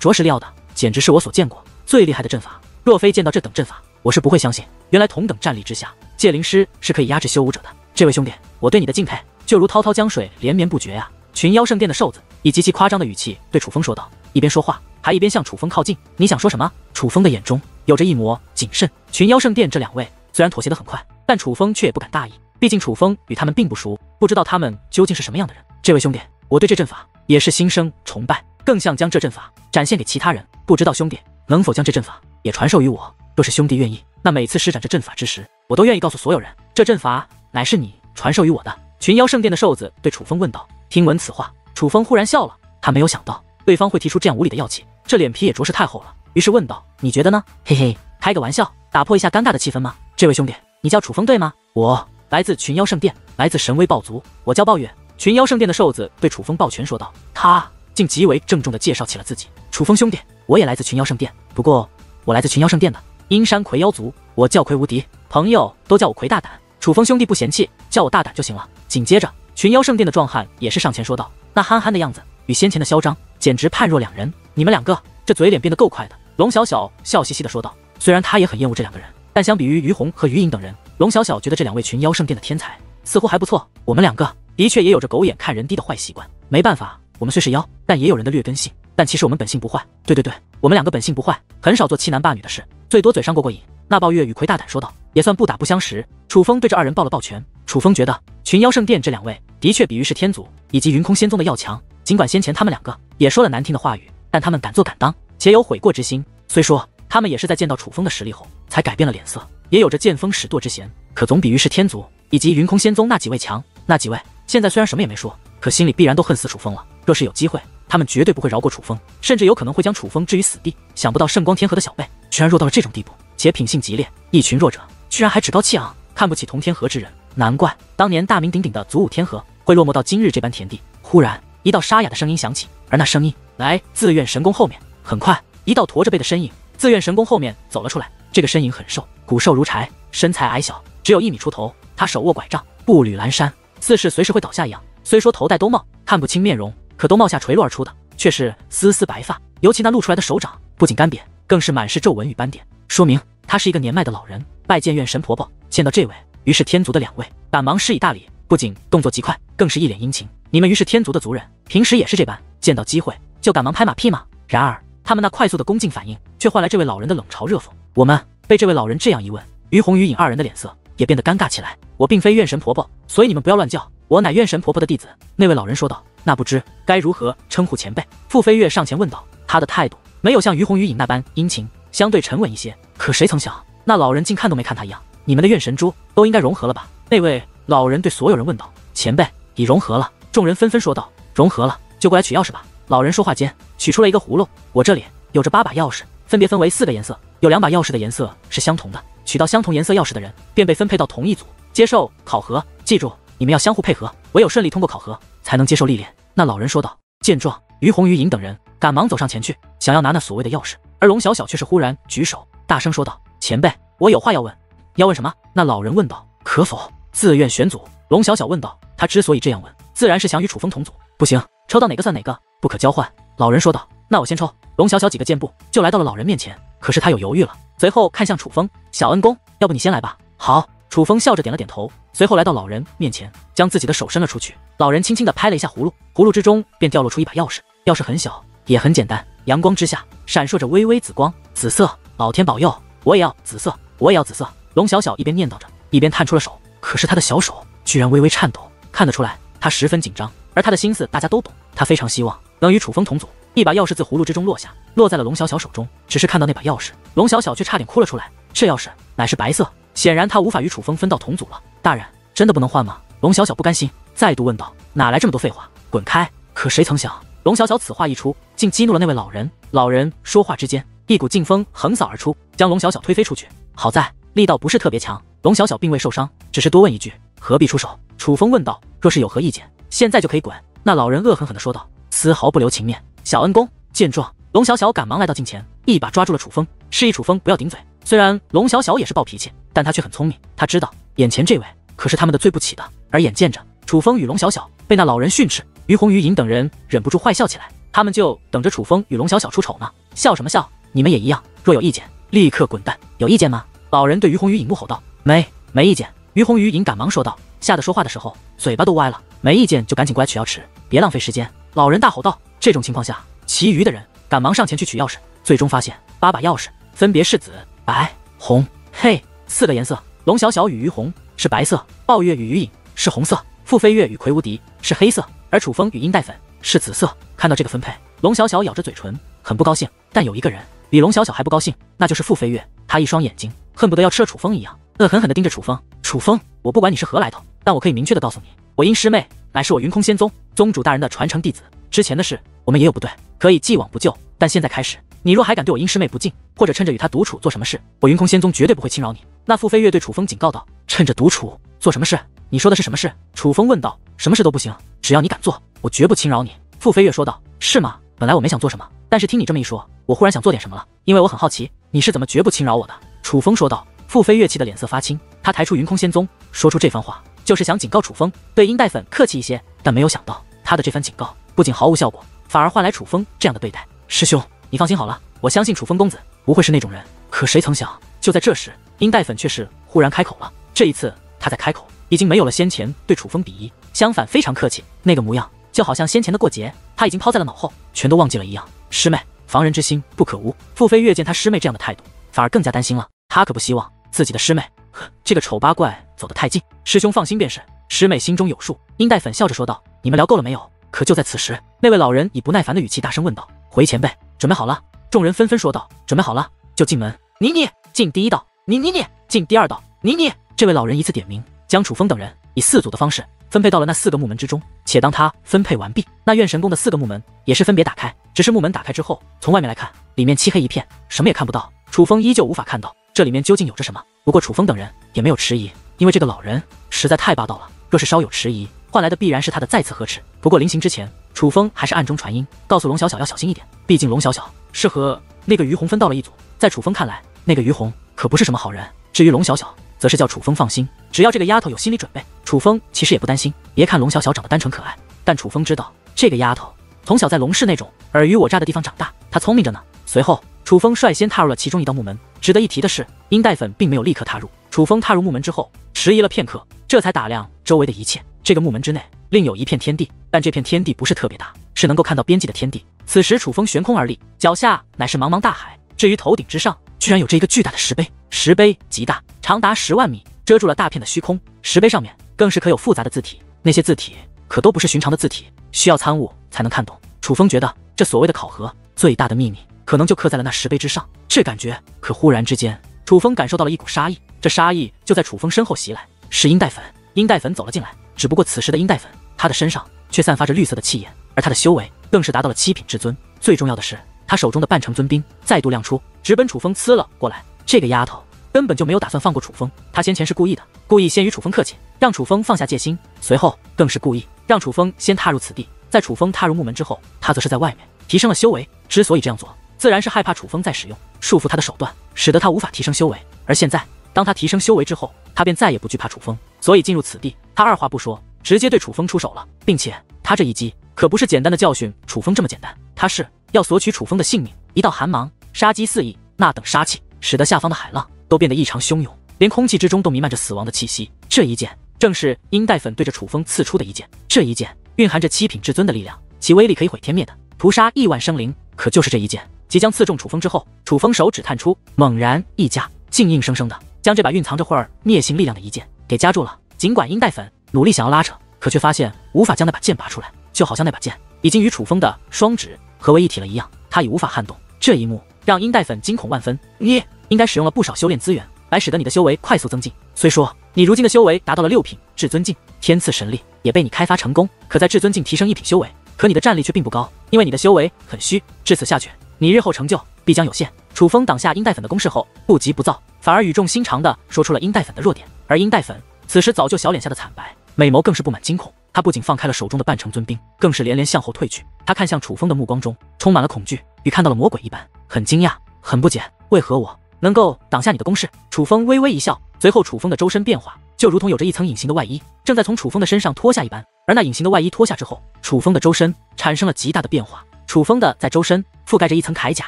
着实厉害的，简直是我所见过最厉害的阵法。若非见到这等阵法，我是不会相信，原来同等战力之下，界灵师是可以压制修武者的。这位兄弟，我对你的敬佩就如滔滔江水连绵不绝啊！群妖圣殿的瘦子以极其夸张的语气对楚风说道，一边说话还一边向楚风靠近。你想说什么？楚风的眼中有着一抹谨慎。群妖圣殿这两位虽然妥协的很快，但楚风却也不敢大意，毕竟楚风与他们并不熟，不知道他们究竟是什么样的人。这位兄弟，我对这阵法也是心生崇拜，更想将这阵法展现给其他人。不知道兄弟能否将这阵法也传授于我？若是兄弟愿意，那每次施展这阵法之时，我都愿意告诉所有人，这阵法乃是你传授于我的。群妖圣殿的瘦子对楚风问道。听闻此话，楚风忽然笑了。他没有想到对方会提出这样无理的要求，这脸皮也着实太厚了。于是问道：“你觉得呢？”嘿嘿，开个玩笑，打破一下尴尬的气氛吗？这位兄弟，你叫楚风对吗？我来自群妖圣殿，来自神威豹族，我叫暴月。群妖圣殿的瘦子对楚风抱拳说道。他竟极为郑重地介绍起了自己。楚风兄弟，我也来自群妖圣殿，不过我来自群妖圣殿的。阴山魁妖族，我叫魁无敌，朋友都叫我魁大胆。楚风兄弟不嫌弃，叫我大胆就行了。紧接着，群妖圣殿的壮汉也是上前说道：“那憨憨的样子，与先前的嚣张简直判若两人。你们两个，这嘴脸变得够快的。”龙小小笑嘻嘻的说道。虽然他也很厌恶这两个人，但相比于于红和于颖等人，龙小小觉得这两位群妖圣殿的天才似乎还不错。我们两个的确也有着狗眼看人低的坏习惯，没办法，我们虽是妖，但也有人的劣根性。但其实我们本性不坏。对对对，我们两个本性不坏，很少做欺男霸女的事。最多嘴上过过瘾。那暴月与魁大胆说道，也算不打不相识。楚风对这二人抱了抱拳。楚风觉得群妖圣殿这两位的确比于是天祖以及云空仙宗的要强。尽管先前他们两个也说了难听的话语，但他们敢做敢当，且有悔过之心。虽说他们也是在见到楚风的实力后才改变了脸色，也有着见风使舵之嫌，可总比于是天祖以及云空仙宗那几位强。那几位现在虽然什么也没说，可心里必然都恨死楚风了。若是有机会，他们绝对不会饶过楚风，甚至有可能会将楚风置于死地。想不到圣光天河的小辈。居然弱到了这种地步，且品性极劣。一群弱者居然还趾高气昂，看不起同天河之人。难怪当年大名鼎鼎的祖武天河会落寞到今日这般田地。忽然，一道沙哑的声音响起，而那声音来自愿神宫后面。很快，一道驼着背的身影自愿神宫后面走了出来。这个身影很瘦，骨瘦如柴，身材矮小，只有一米出头。他手握拐杖，步履蹒跚，似是随时会倒下一样。虽说头戴兜帽，看不清面容，可兜帽下垂落而出的却是丝丝白发，尤其那露出来的手掌，不仅干瘪。更是满是皱纹与斑点，说明他是一个年迈的老人。拜见院神婆婆，见到这位于是天族的两位，赶忙施以大礼，不仅动作极快，更是一脸殷勤。你们于是天族的族人，平时也是这般，见到机会就赶忙拍马屁吗？然而他们那快速的恭敬反应，却换来这位老人的冷嘲热讽。我们被这位老人这样一问，于红于影二人的脸色也变得尴尬起来。我并非院神婆婆，所以你们不要乱叫，我乃院神婆婆的弟子。那位老人说道。那不知该如何称呼前辈？傅飞跃上前问道，他的态度。没有像于红于影那般殷勤，相对沉稳一些。可谁曾想，那老人竟看都没看他一样。你们的怨神珠都应该融合了吧？那位老人对所有人问道。前辈已融合了。众人纷纷说道。融合了，就过来取钥匙吧。老人说话间，取出了一个葫芦。我这里有着八把钥匙，分别分为四个颜色，有两把钥匙的颜色是相同的。取到相同颜色钥匙的人，便被分配到同一组，接受考核。记住，你们要相互配合，唯有顺利通过考核，才能接受历练。那老人说道。见状，于红、于影等人。赶忙走上前去，想要拿那所谓的钥匙，而龙小小却是忽然举手，大声说道：“前辈，我有话要问。”“要问什么？”那老人问道。“可否自愿选组？”龙小小问道。他之所以这样问，自然是想与楚风同组。不行，抽到哪个算哪个，不可交换。老人说道。“那我先抽。”龙小小几个箭步就来到了老人面前，可是他有犹豫了，随后看向楚风：“小恩公，要不你先来吧。”“好。”楚风笑着点了点头，随后来到老人面前，将自己的手伸了出去。老人轻轻地拍了一下葫芦，葫芦之中便掉落出一把钥匙。钥匙很小。也很简单，阳光之下闪烁着微微紫光，紫色。老天保佑，我也要紫色，我也要紫色。龙小小一边念叨着，一边探出了手。可是他的小手居然微微颤抖，看得出来他十分紧张。而他的心思大家都懂，他非常希望能与楚风同组。一把钥匙自葫芦之中落下，落在了龙小小手中。只是看到那把钥匙，龙小小却差点哭了出来。这钥匙乃是白色，显然他无法与楚风分到同组了。大人，真的不能换吗？龙小小不甘心，再度问道。哪来这么多废话？滚开！可谁曾想。龙小小此话一出，竟激怒了那位老人。老人说话之间，一股劲风横扫而出，将龙小小推飞出去。好在力道不是特别强，龙小小并未受伤，只是多问一句：“何必出手？”楚风问道：“若是有何意见，现在就可以滚。”那老人恶狠狠地说道：“丝毫不留情面。”小恩公见状，龙小小赶忙来到近前，一把抓住了楚风，示意楚风不要顶嘴。虽然龙小小也是暴脾气，但他却很聪明。他知道眼前这位可是他们的最不起的。而眼见着楚风与龙小小被那老人训斥，于红、于影等人忍不住坏笑起来。他们就等着楚风与龙小小出丑呢。笑什么笑？你们也一样。若有意见，立刻滚蛋。有意见吗？老人对于红、于影怒吼道。没，没意见。于红、于影赶忙说道，吓得说话的时候嘴巴都歪了。没意见就赶紧过来取钥匙，别浪费时间。老人大吼道。这种情况下，其余的人赶忙上前去取钥匙，最终发现八把钥匙分别是紫。白、红、黑四个颜色。龙小小与于红是白色，暴月与于影是红色，傅飞月与魁无敌是黑色，而楚风与殷黛粉是紫色。看到这个分配，龙小小咬着嘴唇，很不高兴。但有一个人比龙小小还不高兴，那就是傅飞月。他一双眼睛恨不得要吃了楚风一样，恶狠狠地盯着楚风。楚风，我不管你是何来头，但我可以明确的告诉你，我殷师妹乃是我云空仙宗宗主大人的传承弟子。之前的事我们也有不对，可以既往不咎。但现在开始。你若还敢对我殷师妹不敬，或者趁着与她独处做什么事，我云空仙宗绝对不会轻饶你。那傅飞月对楚风警告道：“趁着独处做什么事？你说的是什么事？”楚风问道：“什么事都不行，只要你敢做，我绝不轻饶你。”傅飞月说道：“是吗？本来我没想做什么，但是听你这么一说，我忽然想做点什么了。因为我很好奇，你是怎么绝不轻饶我的？”楚风说道。傅飞月气得脸色发青，他抬出云空仙宗，说出这番话，就是想警告楚风对殷黛粉客气一些。但没有想到，他的这番警告不仅毫无效果，反而换来楚风这样的对待。师兄，你放心好了。我相信楚风公子不会是那种人，可谁曾想，就在这时，殷黛粉却是忽然开口了。这一次，他在开口，已经没有了先前对楚风鄙夷，相反非常客气，那个模样就好像先前的过节，他已经抛在了脑后，全都忘记了一样。师妹，防人之心不可无。傅飞越见他师妹这样的态度，反而更加担心了。他可不希望自己的师妹和这个丑八怪走得太近。师兄放心便是，师妹心中有数。殷黛粉笑着说道：“你们聊够了没有？”可就在此时，那位老人以不耐烦的语气大声问道：“回前辈，准备好了？”众人纷纷说道：“准备好了，就进门。你你进第一道，你你你进第二道，你你。”这位老人依次点名，将楚风等人以四组的方式分配到了那四个木门之中。且当他分配完毕，那怨神宫的四个木门也是分别打开。只是木门打开之后，从外面来看，里面漆黑一片，什么也看不到。楚风依旧无法看到这里面究竟有着什么。不过楚风等人也没有迟疑，因为这个老人实在太霸道了。若是稍有迟疑，换来的必然是他的再次呵斥。不过临行之前，楚风还是暗中传音告诉龙小小要小心一点，毕竟龙小小。是和那个于红分到了一组，在楚风看来，那个于红可不是什么好人。至于龙小小，则是叫楚风放心，只要这个丫头有心理准备，楚风其实也不担心。别看龙小小长得单纯可爱，但楚风知道这个丫头从小在龙氏那种尔虞我诈的地方长大，她聪明着呢。随后，楚风率先踏入了其中一道木门。值得一提的是，殷黛粉并没有立刻踏入。楚风踏入木门之后，迟疑了片刻，这才打量周围的一切。这个木门之内另有一片天地，但这片天地不是特别大，是能够看到边际的天地。此时，楚风悬空而立，脚下乃是茫茫大海。至于头顶之上，居然有着一个巨大的石碑，石碑极大，长达十万米，遮住了大片的虚空。石碑上面更是刻有复杂的字体，那些字体可都不是寻常的字体，需要参悟才能看懂。楚风觉得，这所谓的考核最大的秘密，可能就刻在了那石碑之上。这感觉，可忽然之间，楚风感受到了一股杀意。这杀意就在楚风身后袭来，是殷黛粉。殷黛粉走了进来，只不过此时的殷黛粉，他的身上却散发着绿色的气焰，而他的修为。更是达到了七品至尊。最重要的是，他手中的半成尊兵再度亮出，直奔楚风呲了过来。这个丫头根本就没有打算放过楚风，她先前是故意的，故意先与楚风客气，让楚风放下戒心。随后更是故意让楚风先踏入此地，在楚风踏入木门之后，他则是在外面提升了修为。之所以这样做，自然是害怕楚风再使用束缚他的手段，使得他无法提升修为。而现在，当他提升修为之后，他便再也不惧怕楚风，所以进入此地，他二话不说，直接对楚风出手了，并且他这一击。可不是简单的教训楚风这么简单，他是要索取楚风的性命。一道寒芒，杀机四溢，那等杀气使得下方的海浪都变得异常汹涌，连空气之中都弥漫着死亡的气息。这一剑正是殷黛粉对着楚风刺出的一剑，这一剑蕴含着七品至尊的力量，其威力可以毁天灭的，屠杀亿万生灵。可就是这一剑即将刺中楚风之后，楚风手指探出，猛然一夹，竟硬生生的将这把蕴藏着会儿灭性力量的一剑给夹住了。尽管殷黛粉努力想要拉扯，可却发现无法将那把剑拔出来。就好像那把剑已经与楚风的双指合为一体了一样，他已无法撼动。这一幕让殷黛粉惊恐万分。你应该使用了不少修炼资源来使得你的修为快速增进。虽说你如今的修为达到了六品至尊境，天赐神力也被你开发成功，可在至尊境提升一品修为，可你的战力却并不高，因为你的修为很虚。至此下去，你日后成就必将有限。楚风挡下殷黛粉的攻势后，不急不躁，反而语重心长地说出了殷黛粉的弱点。而殷黛粉此时早就小脸下的惨白，美眸更是布满惊恐。他不仅放开了手中的半城尊兵，更是连连向后退去。他看向楚风的目光中充满了恐惧，与看到了魔鬼一般，很惊讶，很不解，为何我能够挡下你的攻势？楚风微微一笑，随后楚风的周身变化，就如同有着一层隐形的外衣，正在从楚风的身上脱下一般。而那隐形的外衣脱下之后，楚风的周身产生了极大的变化。楚风的在周身覆盖着一层铠甲，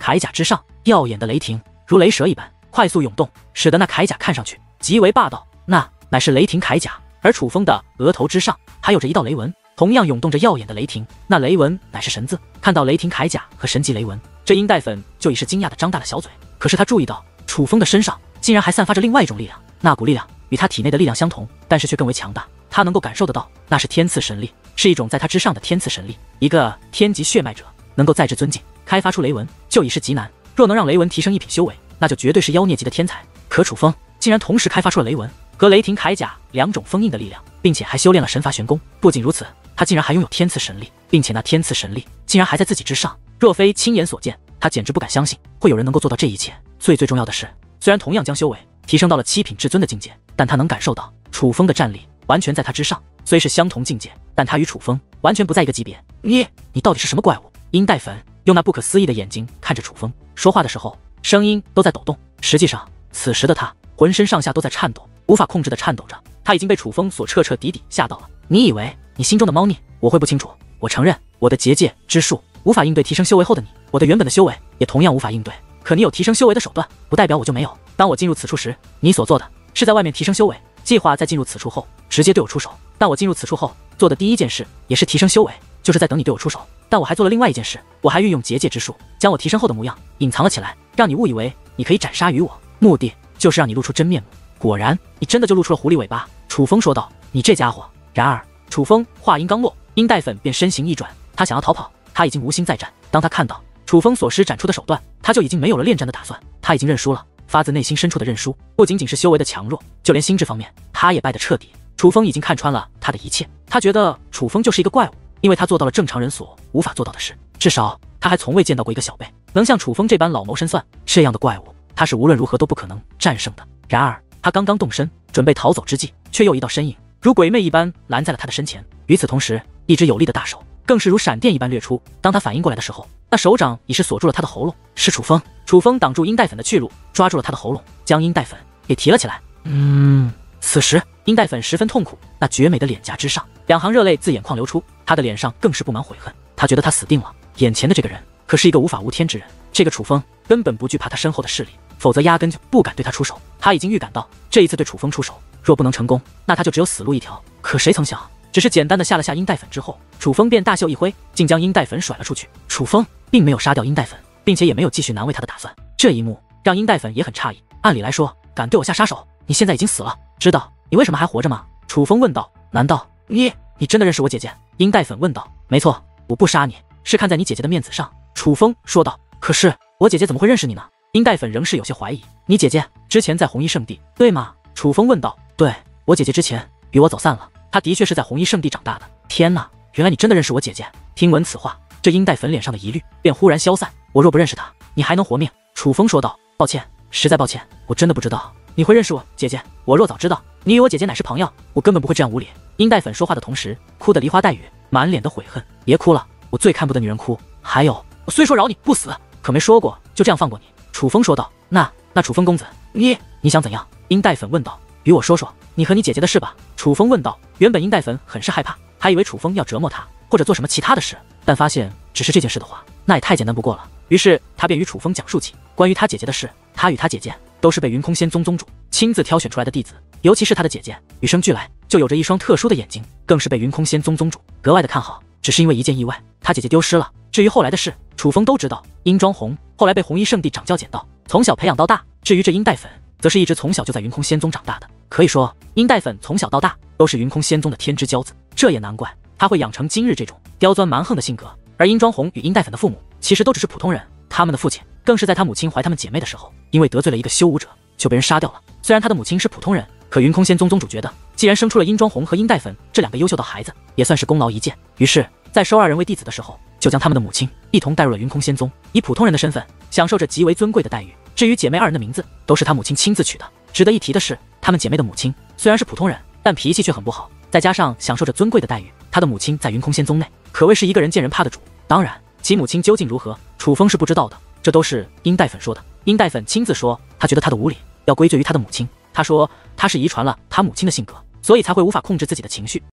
铠甲之上耀眼的雷霆如雷蛇一般快速涌动，使得那铠甲看上去极为霸道。那乃是雷霆铠甲。而楚风的额头之上还有着一道雷纹，同样涌动着耀眼的雷霆。那雷纹乃是神字。看到雷霆铠甲和神级雷纹，这殷黛粉就已是惊讶的张大了小嘴。可是他注意到楚风的身上竟然还散发着另外一种力量，那股力量与他体内的力量相同，但是却更为强大。他能够感受得到，那是天赐神力，是一种在他之上的天赐神力。一个天级血脉者能够再至尊境开发出雷纹，就已是极难。若能让雷纹提升一品修为，那就绝对是妖孽级的天才。可楚风竟然同时开发出了雷纹。和雷霆铠甲两种封印的力量，并且还修炼了神罚玄功。不仅如此，他竟然还拥有天赐神力，并且那天赐神力竟然还在自己之上。若非亲眼所见，他简直不敢相信会有人能够做到这一切。最最重要的是，虽然同样将修为提升到了七品至尊的境界，但他能感受到楚风的战力完全在他之上。虽是相同境界，但他与楚风完全不在一个级别。你，你到底是什么怪物？殷黛粉用那不可思议的眼睛看着楚风，说话的时候声音都在抖动。实际上，此时的他浑身上下都在颤抖。无法控制的颤抖着，他已经被楚风所彻彻底底吓到了。你以为你心中的猫腻我会不清楚？我承认我的结界之术无法应对提升修为后的你，我的原本的修为也同样无法应对。可你有提升修为的手段，不代表我就没有。当我进入此处时，你所做的是在外面提升修为，计划在进入此处后直接对我出手。但我进入此处后做的第一件事也是提升修为，就是在等你对我出手。但我还做了另外一件事，我还运用结界之术将我提升后的模样隐藏了起来，让你误以为你可以斩杀于我，目的就是让你露出真面目。果然，你真的就露出了狐狸尾巴。”楚风说道，“你这家伙！”然而，楚风话音刚落，殷黛粉便身形一转，他想要逃跑。他已经无心再战。当他看到楚风所施展出的手段，他就已经没有了恋战的打算。他已经认输了，发自内心深处的认输。不仅仅是修为的强弱，就连心智方面，他也败得彻底。楚风已经看穿了他的一切。他觉得楚风就是一个怪物，因为他做到了正常人所无法做到的事。至少，他还从未见到过一个小辈能像楚风这般老谋深算。这样的怪物，他是无论如何都不可能战胜的。然而，他刚刚动身，准备逃走之际，却又一道身影如鬼魅一般拦在了他的身前。与此同时，一只有力的大手更是如闪电一般掠出。当他反应过来的时候，那手掌已是锁住了他的喉咙。是楚风，楚风挡住殷黛粉的去路，抓住了他的喉咙，将殷黛粉给提了起来。嗯，此时殷黛粉十分痛苦，那绝美的脸颊之上，两行热泪自眼眶流出。她的脸上更是布满悔恨，她觉得她死定了。眼前的这个人可是一个无法无天之人，这个楚风根本不惧怕他身后的势力。否则压根就不敢对他出手。他已经预感到这一次对楚风出手，若不能成功，那他就只有死路一条。可谁曾想，只是简单的下了下阴黛粉之后，楚风便大袖一挥，竟将阴黛粉甩了出去。楚风并没有杀掉阴黛粉，并且也没有继续难为他的打算。这一幕让阴黛粉也很诧异。按理来说，敢对我下杀手，你现在已经死了，知道你为什么还活着吗？楚风问道。难道你你真的认识我姐姐？阴黛粉问道。没错，我不杀你是看在你姐姐的面子上。楚风说道。可是我姐姐怎么会认识你呢？殷黛粉仍是有些怀疑，你姐姐之前在红衣圣地，对吗？楚风问道。对我姐姐之前与我走散了，她的确是在红衣圣地长大的。天哪，原来你真的认识我姐姐！听闻此话，这殷黛粉脸上的疑虑便忽然消散。我若不认识她，你还能活命？楚风说道。抱歉，实在抱歉，我真的不知道你会认识我姐姐。我若早知道你与我姐姐乃是朋友，我根本不会这样无礼。殷黛粉说话的同时，哭得梨花带雨，满脸的悔恨。别哭了，我最看不得女人哭。还有，我虽说饶你不死，可没说过就这样放过你。楚风说道：“那那楚风公子，你你想怎样？”殷黛粉问道。“与我说说你和你姐姐的事吧。”楚风问道。原本殷黛粉很是害怕，还以为楚风要折磨她或者做什么其他的事，但发现只是这件事的话，那也太简单不过了。于是他便与楚风讲述起关于他姐姐的事。他与他姐姐都是被云空仙宗宗主亲自挑选出来的弟子，尤其是他的姐姐，与生俱来就有着一双特殊的眼睛，更是被云空仙宗宗主格外的看好。只是因为一件意外，他姐姐丢失了。至于后来的事，楚风都知道。殷庄红后来被红衣圣地掌教捡到，从小培养到大。至于这殷黛粉，则是一直从小就在云空仙宗长大的。可以说，殷黛粉从小到大都是云空仙宗的天之骄子。这也难怪他会养成今日这种刁钻蛮横的性格。而殷庄红与殷黛粉的父母其实都只是普通人，他们的父亲更是在他母亲怀他们姐妹的时候，因为得罪了一个修武者，就被人杀掉了。虽然他的母亲是普通人，可云空仙宗宗主觉得，既然生出了殷庄红和殷黛粉这两个优秀的孩子，也算是功劳一件。于是，在收二人为弟子的时候，就将他们的母亲一同带入了云空仙宗，以普通人的身份享受着极为尊贵的待遇。至于姐妹二人的名字，都是她母亲亲自取的。值得一提的是，她们姐妹的母亲虽然是普通人，但脾气却很不好，再加上享受着尊贵的待遇，她的母亲在云空仙宗内可谓是一个人见人怕的主。当然，其母亲究竟如何，楚风是不知道的，这都是殷黛粉说的。殷黛粉亲自说，她觉得她的无礼，要归罪于她的母亲。他说他是遗传了他母亲的性格所以才会无法控制自己的情绪。